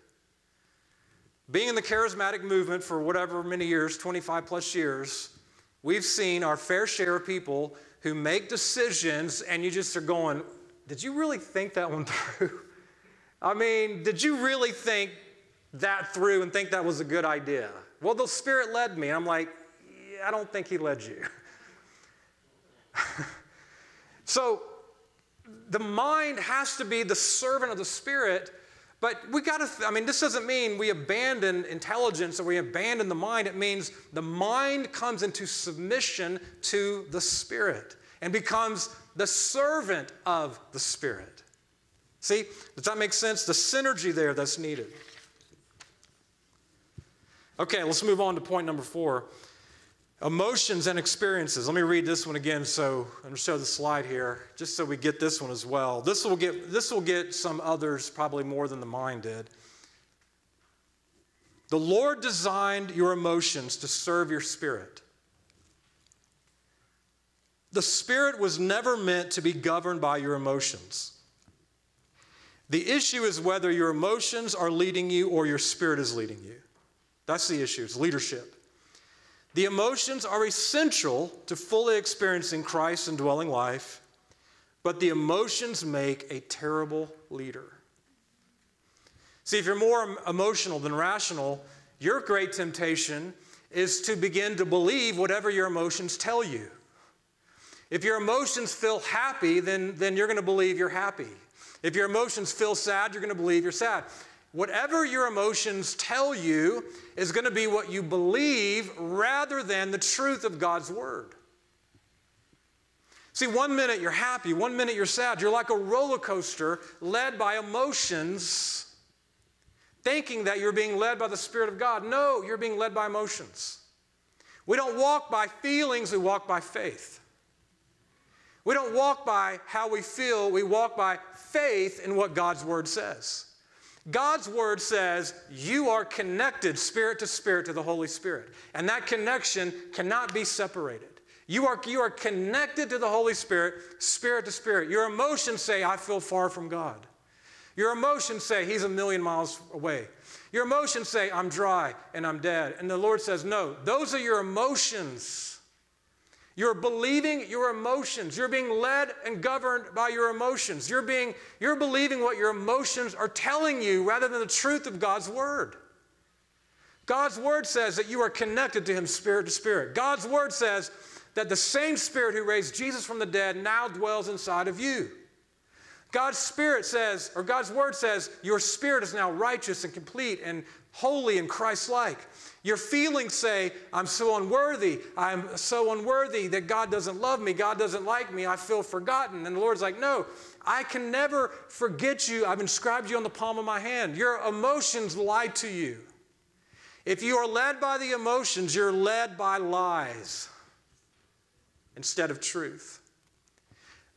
Being in the charismatic movement for whatever many years, 25 plus years, we've seen our fair share of people who make decisions and you just are going, Did you really think that one (laughs) through? I mean, did you really think that through and think that was a good idea? Well, the Spirit led me. I'm like, yeah, I don't think He led you. (laughs) so the mind has to be the servant of the Spirit. But we got to, I mean, this doesn't mean we abandon intelligence or we abandon the mind. It means the mind comes into submission to the Spirit and becomes the servant of the Spirit. See, does that make sense? The synergy there that's needed. Okay, let's move on to point number four emotions and experiences. Let me read this one again so I'm to show the slide here just so we get this one as well. This will get this will get some others probably more than the mind did. The Lord designed your emotions to serve your spirit. The spirit was never meant to be governed by your emotions. The issue is whether your emotions are leading you or your spirit is leading you. That's the issue, it's leadership. The emotions are essential to fully experiencing Christ's indwelling life, but the emotions make a terrible leader. See, if you're more emotional than rational, your great temptation is to begin to believe whatever your emotions tell you. If your emotions feel happy, then, then you're going to believe you're happy. If your emotions feel sad, you're going to believe you're sad. Whatever your emotions tell you is going to be what you believe rather than the truth of God's word. See, one minute you're happy, one minute you're sad. You're like a roller coaster led by emotions, thinking that you're being led by the Spirit of God. No, you're being led by emotions. We don't walk by feelings, we walk by faith. We don't walk by how we feel, we walk by faith in what God's word says. God's word says you are connected spirit to spirit to the Holy Spirit. And that connection cannot be separated. You are, you are connected to the Holy Spirit, spirit to spirit. Your emotions say, I feel far from God. Your emotions say, He's a million miles away. Your emotions say, I'm dry and I'm dead. And the Lord says, No, those are your emotions. You're believing your emotions. You're being led and governed by your emotions. You're, being, you're believing what your emotions are telling you rather than the truth of God's word. God's word says that you are connected to Him spirit to spirit. God's word says that the same spirit who raised Jesus from the dead now dwells inside of you. God's spirit says, or God's word says, your spirit is now righteous and complete and holy and Christ like. Your feelings say, I'm so unworthy. I'm so unworthy that God doesn't love me. God doesn't like me. I feel forgotten. And the Lord's like, No, I can never forget you. I've inscribed you on the palm of my hand. Your emotions lie to you. If you are led by the emotions, you're led by lies instead of truth.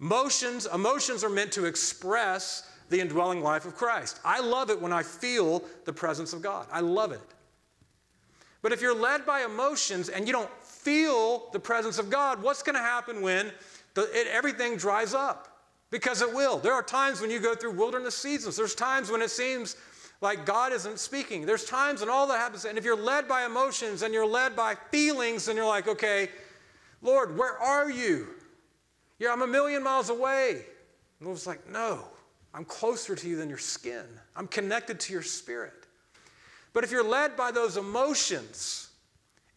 Emotions, emotions are meant to express the indwelling life of Christ. I love it when I feel the presence of God. I love it. But if you're led by emotions and you don't feel the presence of God, what's going to happen when the, it, everything dries up? Because it will. There are times when you go through wilderness seasons. There's times when it seems like God isn't speaking. There's times when all that happens. And if you're led by emotions and you're led by feelings and you're like, okay, Lord, where are you? Yeah, I'm a million miles away. And the Lord's like, no, I'm closer to you than your skin. I'm connected to your spirit. But if you're led by those emotions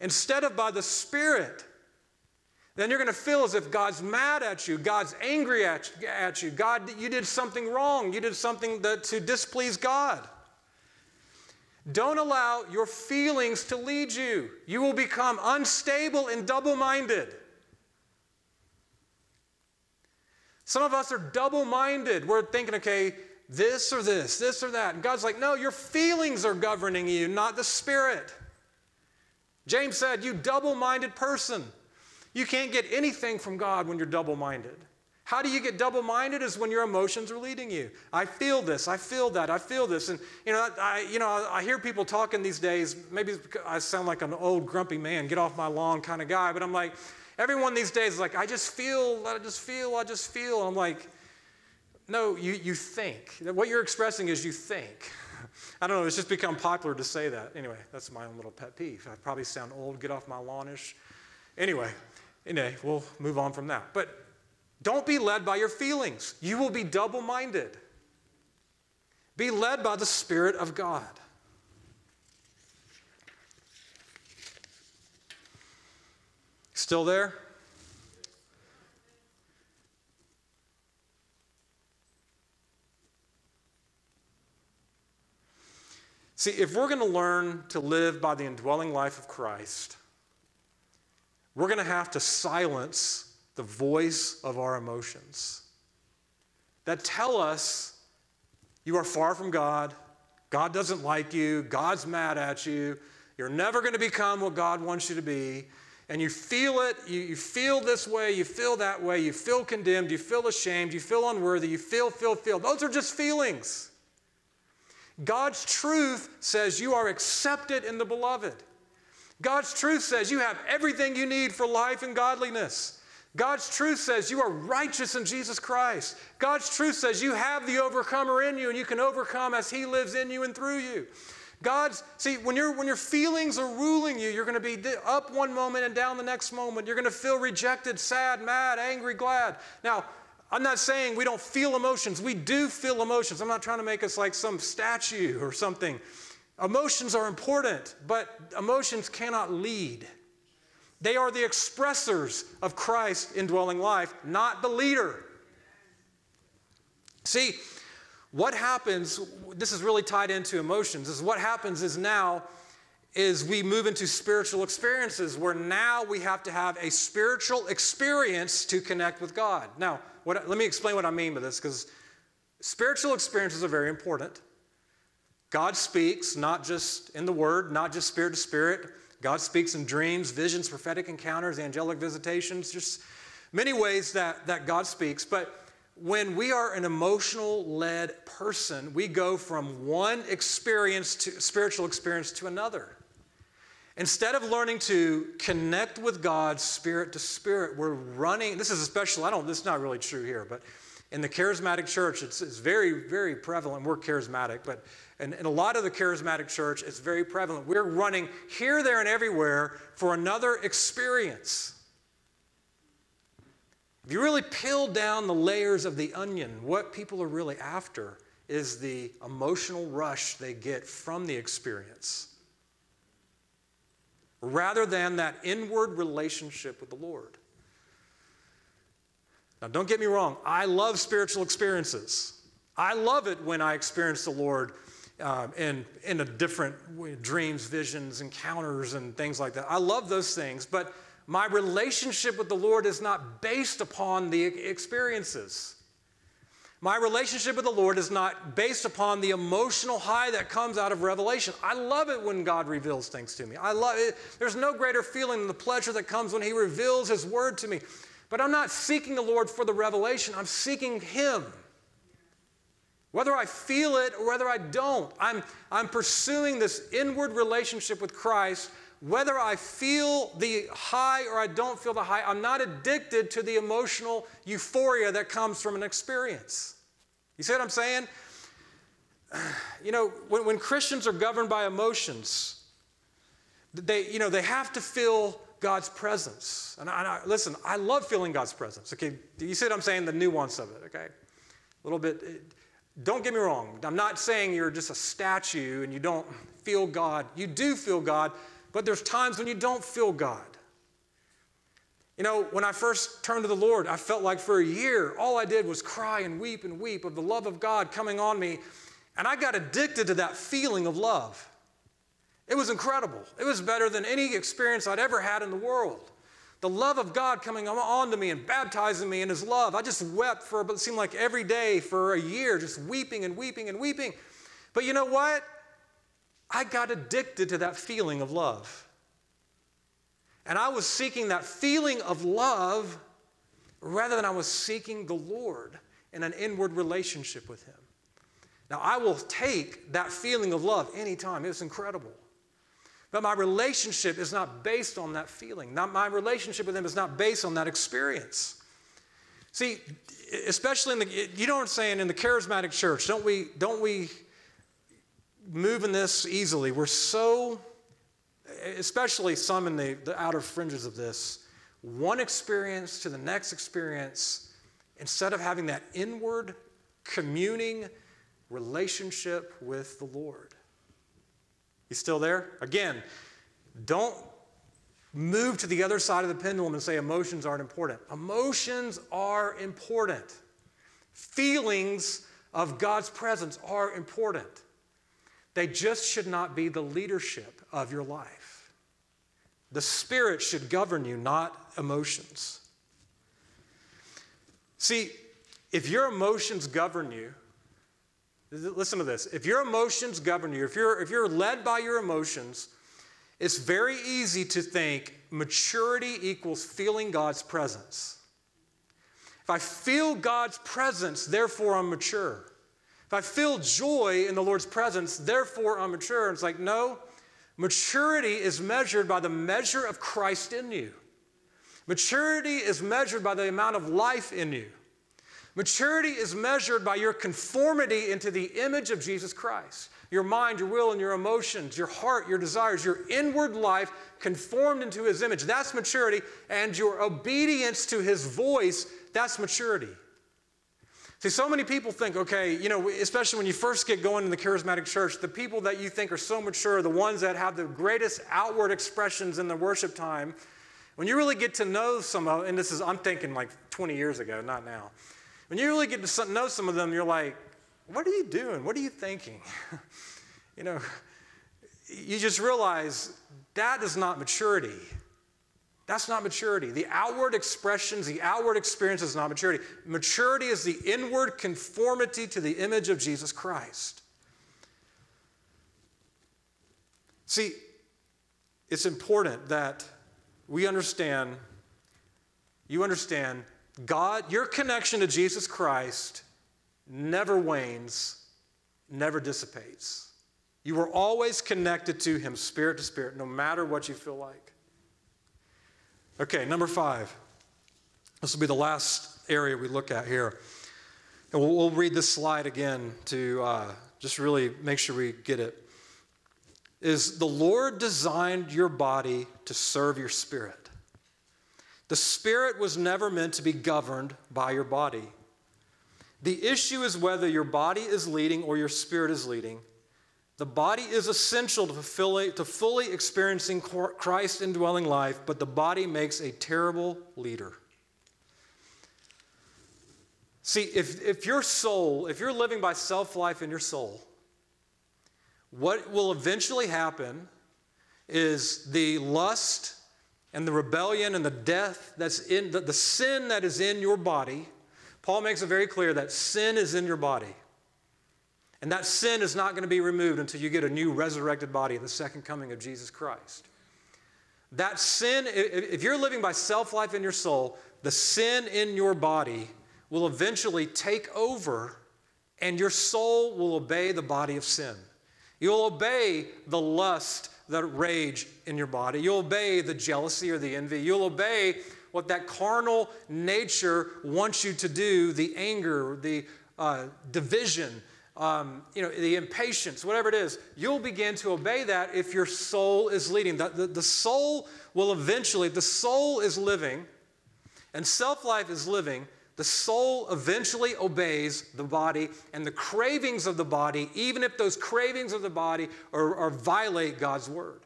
instead of by the Spirit, then you're going to feel as if God's mad at you, God's angry at, at you, God, you did something wrong, you did something that, to displease God. Don't allow your feelings to lead you. You will become unstable and double minded. Some of us are double minded. We're thinking, okay, this or this, this or that. And God's like, no, your feelings are governing you, not the Spirit. James said, you double minded person. You can't get anything from God when you're double minded. How do you get double minded? Is when your emotions are leading you. I feel this, I feel that, I feel this. And, you know, I, you know, I hear people talking these days. Maybe I sound like an old, grumpy man, get off my lawn kind of guy, but I'm like, everyone these days is like, I just feel, I just feel, I just feel. I'm like, no, you, you think. What you're expressing is you think. I don't know, it's just become popular to say that. Anyway, that's my own little pet peeve. I probably sound old, get off my lawnish. Anyway, anyway, we'll move on from that. But don't be led by your feelings. You will be double minded. Be led by the Spirit of God. Still there? See, if we're going to learn to live by the indwelling life of Christ, we're going to have to silence the voice of our emotions that tell us you are far from God, God doesn't like you, God's mad at you, you're never going to become what God wants you to be. And you feel it, you, you feel this way, you feel that way, you feel condemned, you feel ashamed, you feel unworthy, you feel, feel, feel. Those are just feelings. God's truth says you are accepted in the beloved. God's truth says you have everything you need for life and godliness. God's truth says you are righteous in Jesus Christ. God's truth says you have the overcomer in you and you can overcome as he lives in you and through you. God's, see, when, you when your feelings are ruling you, you're going to be up one moment and down the next moment. You're going to feel rejected, sad, mad, angry, glad. Now, I'm not saying we don't feel emotions. We do feel emotions. I'm not trying to make us like some statue or something. Emotions are important, but emotions cannot lead. They are the expressors of Christ indwelling life, not the leader. See, what happens, this is really tied into emotions, is what happens is now is we move into spiritual experiences where now we have to have a spiritual experience to connect with God. Now, what, let me explain what I mean by this because spiritual experiences are very important. God speaks, not just in the Word, not just spirit to spirit. God speaks in dreams, visions, prophetic encounters, angelic visitations, just many ways that, that God speaks. But when we are an emotional led person, we go from one experience to spiritual experience to another. Instead of learning to connect with God spirit to spirit, we're running. This is especially, I don't, this is not really true here, but in the charismatic church, it's, it's very, very prevalent. We're charismatic, but in, in a lot of the charismatic church, it's very prevalent. We're running here, there, and everywhere for another experience. If you really peel down the layers of the onion, what people are really after is the emotional rush they get from the experience rather than that inward relationship with the Lord. Now, don't get me wrong, I love spiritual experiences. I love it when I experience the Lord um, in, in a different way, dreams, visions, encounters, and things like that. I love those things, but my relationship with the Lord is not based upon the experiences. My relationship with the Lord is not based upon the emotional high that comes out of revelation. I love it when God reveals things to me. I love it. There's no greater feeling than the pleasure that comes when He reveals His word to me. But I'm not seeking the Lord for the revelation, I'm seeking Him. Whether I feel it or whether I don't, I'm, I'm pursuing this inward relationship with Christ. Whether I feel the high or I don't feel the high, I'm not addicted to the emotional euphoria that comes from an experience. You see what I'm saying? (sighs) You know, when, when Christians are governed by emotions, they, you know, they have to feel God's presence. And I, and I, listen, I love feeling God's presence. Okay, you see what I'm saying? The nuance of it, okay? A little bit. Eh, don't get me wrong. I'm not saying you're just a statue and you don't feel God. You do feel God, but there's times when you don't feel God. You know, when I first turned to the Lord, I felt like for a year, all I did was cry and weep and weep of the love of God coming on me. And I got addicted to that feeling of love. It was incredible. It was better than any experience I'd ever had in the world. The love of God coming on to me and baptizing me in His love. I just wept for, it seemed like every day for a year, just weeping and weeping and weeping. But you know what? I got addicted to that feeling of love. And I was seeking that feeling of love rather than I was seeking the Lord in an inward relationship with Him. Now, I will take that feeling of love anytime, it's incredible. But my relationship is not based on that feeling. Not, my relationship with Him is not based on that experience. See, especially in the, you know what I'm saying, in the charismatic church, don't we, don't we move in this easily? We're so especially some in the, the outer fringes of this, one experience to the next experience instead of having that inward communing relationship with the Lord. You still there? Again, don't move to the other side of the pendulum and say emotions aren't important. Emotions are important. Feelings of God's presence are important. They just should not be the leadership of your life. The Spirit should govern you, not emotions. See, if your emotions govern you, listen to this. If your emotions govern you, if you're, if you're led by your emotions, it's very easy to think maturity equals feeling God's presence. If I feel God's presence, therefore I'm mature. I feel joy in the Lord's presence, therefore I'm mature. And it's like, no, maturity is measured by the measure of Christ in you. Maturity is measured by the amount of life in you. Maturity is measured by your conformity into the image of Jesus Christ. Your mind, your will, and your emotions, your heart, your desires, your inward life conformed into his image. That's maturity. And your obedience to his voice, that's maturity. See, so many people think, okay, you know, especially when you first get going in the charismatic church, the people that you think are so mature, the ones that have the greatest outward expressions in the worship time, when you really get to know some of, and this is, I'm thinking like 20 years ago, not now. When you really get to know some of them, you're like, what are you doing? What are you thinking? (laughs) you know, you just realize that is not maturity. That's not maturity. The outward expressions, the outward experience is not maturity. Maturity is the inward conformity to the image of Jesus Christ. See, it's important that we understand, you understand, God, your connection to Jesus Christ never wanes, never dissipates. You are always connected to Him, spirit to spirit, no matter what you feel like. Okay, number five. This will be the last area we look at here. And we'll, we'll read this slide again to uh, just really make sure we get it. Is the Lord designed your body to serve your spirit? The spirit was never meant to be governed by your body. The issue is whether your body is leading or your spirit is leading. The body is essential to, fully, to fully experiencing Christ indwelling life, but the body makes a terrible leader. See, if, if your soul, if you're living by self life in your soul, what will eventually happen is the lust and the rebellion and the death that's in the, the sin that is in your body. Paul makes it very clear that sin is in your body. And that sin is not going to be removed until you get a new resurrected body at the second coming of Jesus Christ. That sin, if you're living by self life in your soul, the sin in your body will eventually take over and your soul will obey the body of sin. You'll obey the lust that rage in your body. You'll obey the jealousy or the envy. You'll obey what that carnal nature wants you to do the anger, the uh, division, um, you know, the impatience, whatever it is, you'll begin to obey that if your soul is leading. The, the, the soul will eventually, the soul is living, and self life is living. The soul eventually obeys the body and the cravings of the body, even if those cravings of the body are, are violate God's word.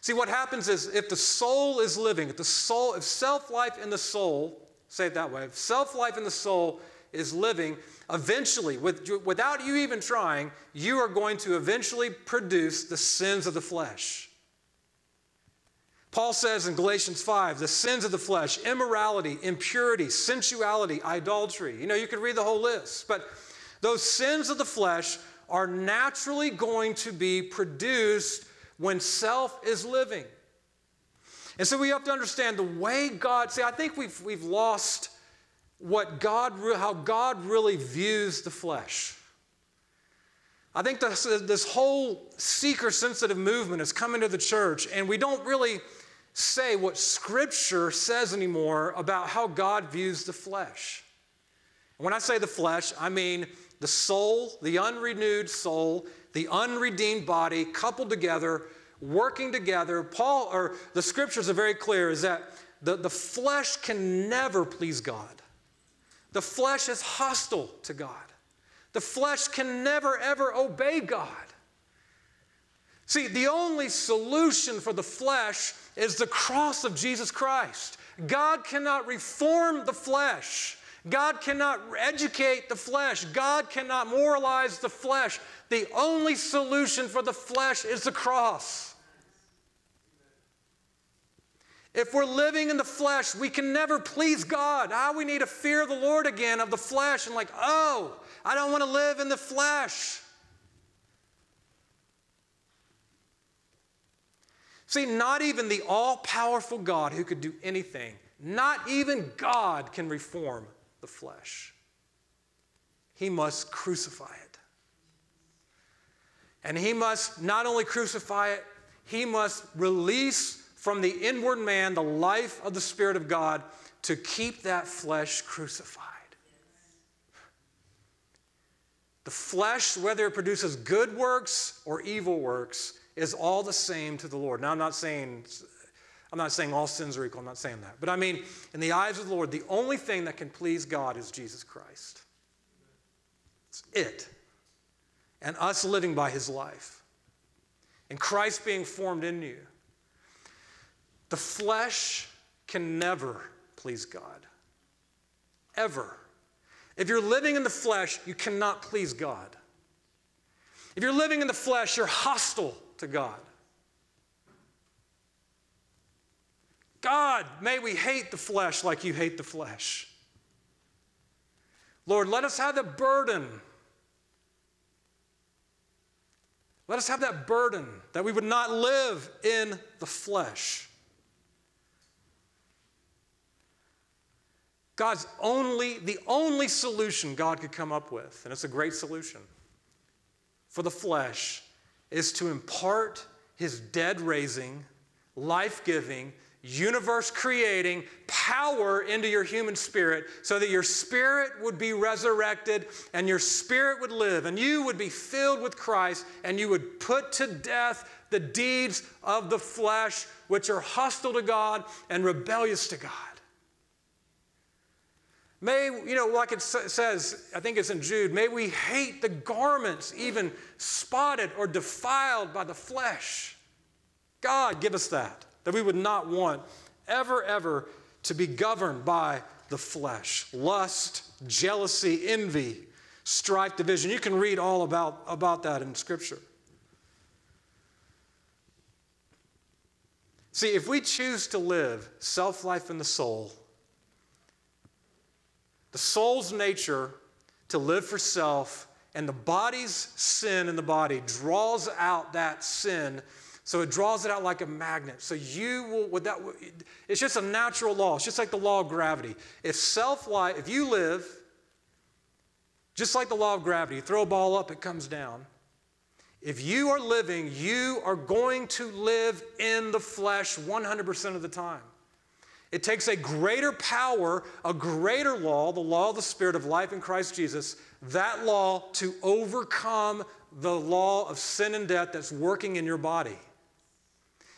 See, what happens is if the soul is living, if the soul, if self life in the soul, say it that way, if self life in the soul is living, eventually, with, without you even trying, you are going to eventually produce the sins of the flesh. Paul says in Galatians 5 the sins of the flesh, immorality, impurity, sensuality, idolatry. You know, you could read the whole list, but those sins of the flesh are naturally going to be produced when self is living. And so we have to understand the way God, see, I think we've, we've lost what God, how God really views the flesh. I think this, this whole seeker sensitive movement has come into the church, and we don't really say what Scripture says anymore about how God views the flesh. When I say the flesh, I mean the soul, the unrenewed soul, the unredeemed body coupled together, working together. Paul, or the scriptures are very clear, is that the, the flesh can never please God. The flesh is hostile to God. The flesh can never, ever obey God. See, the only solution for the flesh is the cross of Jesus Christ. God cannot reform the flesh. God cannot educate the flesh. God cannot moralize the flesh. The only solution for the flesh is the cross. If we're living in the flesh, we can never please God. How we need to fear the Lord again of the flesh and, like, oh, I don't want to live in the flesh. See, not even the all powerful God who could do anything, not even God can reform the flesh. He must crucify it. And he must not only crucify it, he must release from the inward man the life of the Spirit of God to keep that flesh crucified. The flesh, whether it produces good works or evil works, is all the same to the Lord. Now, I'm not saying I'm not saying all sins are equal. I'm not saying that. But I mean, in the eyes of the Lord, the only thing that can please God is Jesus Christ. It's it. And us living by his life. And Christ being formed in you. The flesh can never please God. Ever. If you're living in the flesh, you cannot please God. If you're living in the flesh, you're hostile to God. God, may we hate the flesh like you hate the flesh. Lord, let us have the burden. Let us have that burden that we would not live in the flesh. God's only, the only solution God could come up with, and it's a great solution for the flesh, is to impart his dead raising, life giving, universe creating power into your human spirit so that your spirit would be resurrected and your spirit would live and you would be filled with Christ and you would put to death the deeds of the flesh which are hostile to God and rebellious to God. May, you know, like it says, I think it's in Jude, may we hate the garments even spotted or defiled by the flesh. God, give us that that we would not want ever, ever to be governed by the flesh lust, jealousy, envy, strife, division. You can read all about, about that in Scripture. See, if we choose to live self life in the soul, the soul's nature to live for self and the body's sin in the body draws out that sin so it draws it out like a magnet. So you will, with that, it's just a natural law. It's just like the law of gravity. If self life, if you live, just like the law of gravity, you throw a ball up, it comes down. If you are living, you are going to live in the flesh 100% of the time. It takes a greater power, a greater law, the law of the Spirit of life in Christ Jesus, that law to overcome the law of sin and death that's working in your body.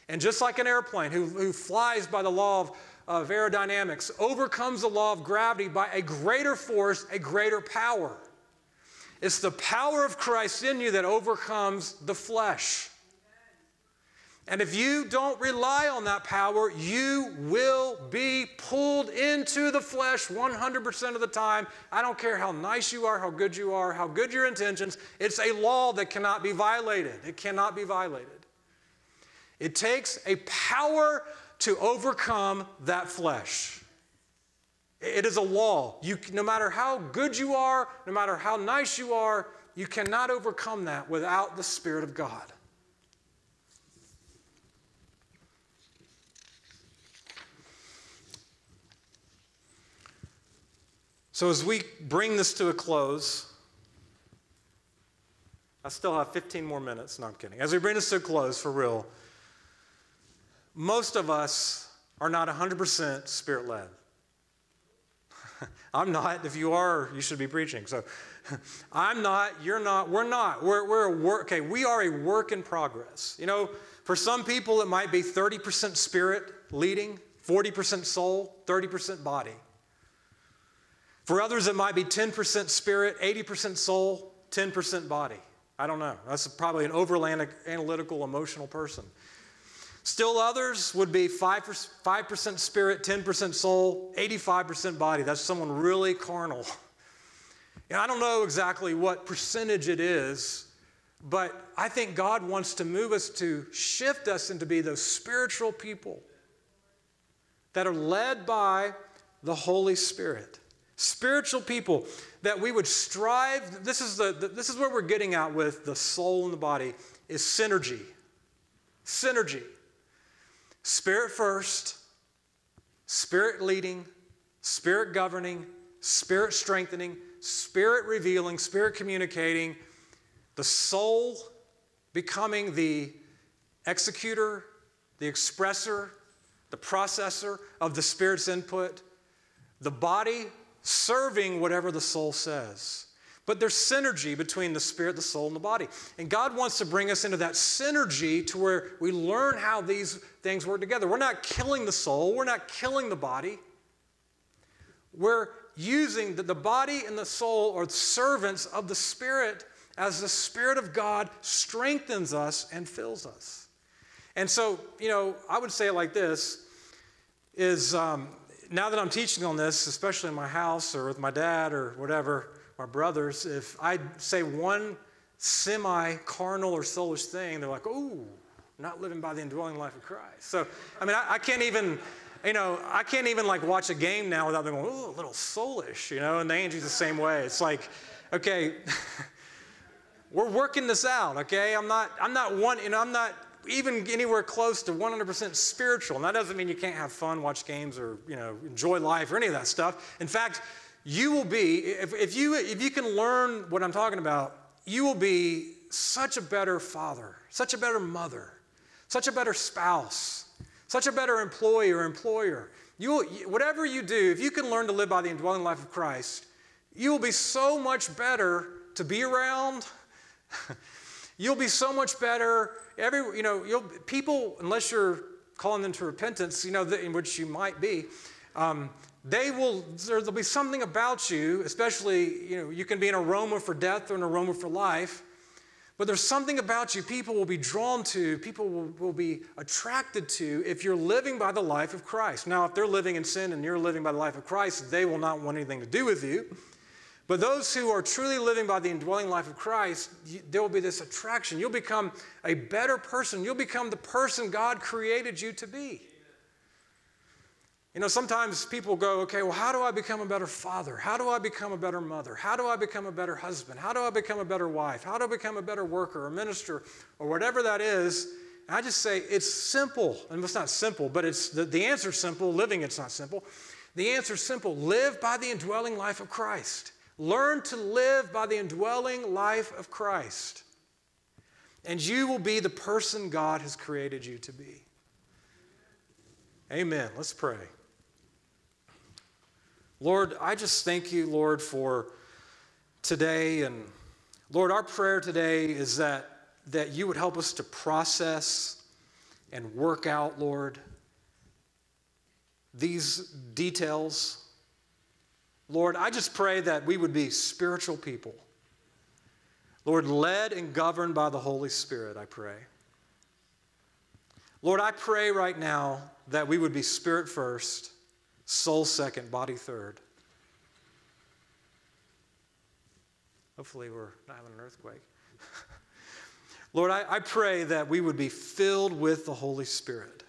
And just like an airplane who, who flies by the law of, of aerodynamics overcomes the law of gravity by a greater force, a greater power. It's the power of Christ in you that overcomes the flesh. And if you don't rely on that power, you will be pulled into the flesh 100% of the time. I don't care how nice you are, how good you are, how good your intentions. It's a law that cannot be violated. It cannot be violated. It takes a power to overcome that flesh. It is a law. You, no matter how good you are, no matter how nice you are, you cannot overcome that without the Spirit of God. So, as we bring this to a close, I still have 15 more minutes. No, I'm kidding. As we bring this to a close, for real, most of us are not 100% spirit led. I'm not. If you are, you should be preaching. So (laughs) I'm not, you're not, we're not. We're, we're a work, okay, we are a work in progress. You know, for some people, it might be 30% spirit leading, 40% soul, 30% body. For others, it might be 10% spirit, 80% soul, 10% body. I don't know. That's probably an over analytical, emotional person. Still others would be 5%, 5% spirit, 10% soul, 85% body. That's someone really carnal. (laughs) And I don't know exactly what percentage it is, but I think God wants to move us to shift us into be those spiritual people that are led by the Holy Spirit. Spiritual people that we would strive. This is, the, the, this is what we're getting at with the soul and the body is synergy. Synergy. Spirit first, spirit leading, spirit governing, spirit strengthening, spirit revealing, spirit communicating, the soul becoming the executor, the expresser, the processor of the Spirit's input, the body serving whatever the soul says. But there's synergy between the spirit, the soul, and the body. And God wants to bring us into that synergy to where we learn how these things work together. We're not killing the soul, we're not killing the body. We're using the, the body and the soul are servants of the spirit as the spirit of God strengthens us and fills us. And so, you know, I would say it like this is um, now that I'm teaching on this, especially in my house or with my dad or whatever, my brothers, if I say one semi carnal or soulish thing, they're like, "Ooh, not living by the indwelling life of Christ." So, I mean, I, I can't even, you know, I can't even like watch a game now without them going, "Ooh, a little soulish," you know. And the Angie's the same way. It's like, okay, (laughs) we're working this out. Okay, I'm not, I'm not one, you know, I'm not even anywhere close to 100% spiritual. And that doesn't mean you can't have fun, watch games, or you know, enjoy life or any of that stuff. In fact, you will be, if, if, you, if you can learn what I'm talking about, you will be such a better father, such a better mother, such a better spouse, such a better employee or employer. You will, whatever you do, if you can learn to live by the indwelling life of Christ, you will be so much better to be around. (laughs) You'll be so much better. Every, you know, you'll, people, unless you're calling them to repentance, you know, in which you might be, um, they will, there'll be something about you, especially, you know, you can be an aroma for death or an aroma for life, but there's something about you people will be drawn to, people will, will be attracted to if you're living by the life of Christ. Now, if they're living in sin and you're living by the life of Christ, they will not want anything to do with you. But those who are truly living by the indwelling life of Christ, there will be this attraction. You'll become a better person. You'll become the person God created you to be. You know, sometimes people go, okay, well, how do I become a better father? How do I become a better mother? How do I become a better husband? How do I become a better wife? How do I become a better worker or minister or whatever that is? And I just say it's simple. And it's not simple, but it's the, the answer's simple. Living it's not simple. The answer's simple. Live by the indwelling life of Christ. Learn to live by the indwelling life of Christ. And you will be the person God has created you to be. Amen. Let's pray. Lord, I just thank you, Lord, for today. And Lord, our prayer today is that, that you would help us to process and work out, Lord, these details. Lord, I just pray that we would be spiritual people. Lord, led and governed by the Holy Spirit, I pray. Lord, I pray right now that we would be spirit first soul second, body third. Hopefully, we're not having an earthquake. (laughs) Lord, I, I pray that we would be filled with the Holy Spirit.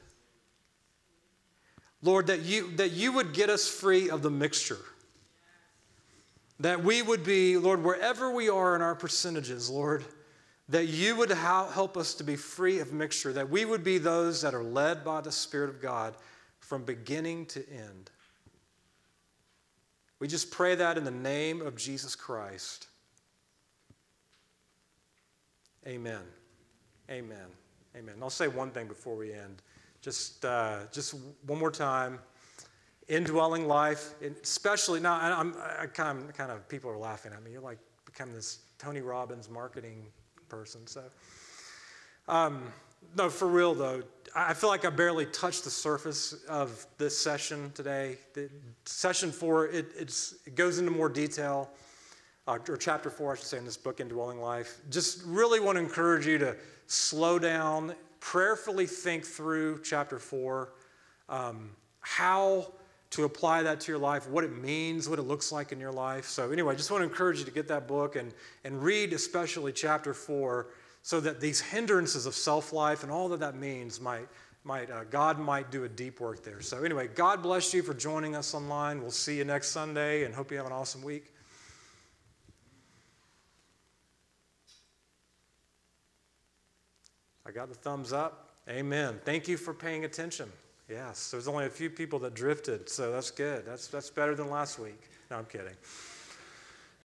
Lord, that you, that you would get us free of the mixture. That we would be, Lord, wherever we are in our percentages, Lord, that you would help us to be free of mixture, that we would be those that are led by the Spirit of God from beginning to end. We just pray that in the name of Jesus Christ. Amen. Amen. Amen. I'll say one thing before we end. Just, uh, just one more time. Indwelling life, especially now. I'm I kind of, kind of people are laughing at me. You're like become this Tony Robbins marketing person. So, um, no, for real though, I feel like I barely touched the surface of this session today. The, session four, it, it goes into more detail, uh, or chapter four, I should say, in this book, Indwelling Life. Just really want to encourage you to slow down, prayerfully think through chapter four, um, how to apply that to your life, what it means, what it looks like in your life. So, anyway, I just want to encourage you to get that book and, and read especially chapter four so that these hindrances of self life and all that that means might, might uh, God might do a deep work there. So, anyway, God bless you for joining us online. We'll see you next Sunday and hope you have an awesome week. I got the thumbs up. Amen. Thank you for paying attention. Yes, there's only a few people that drifted, so that's good. That's, that's better than last week. No, I'm kidding.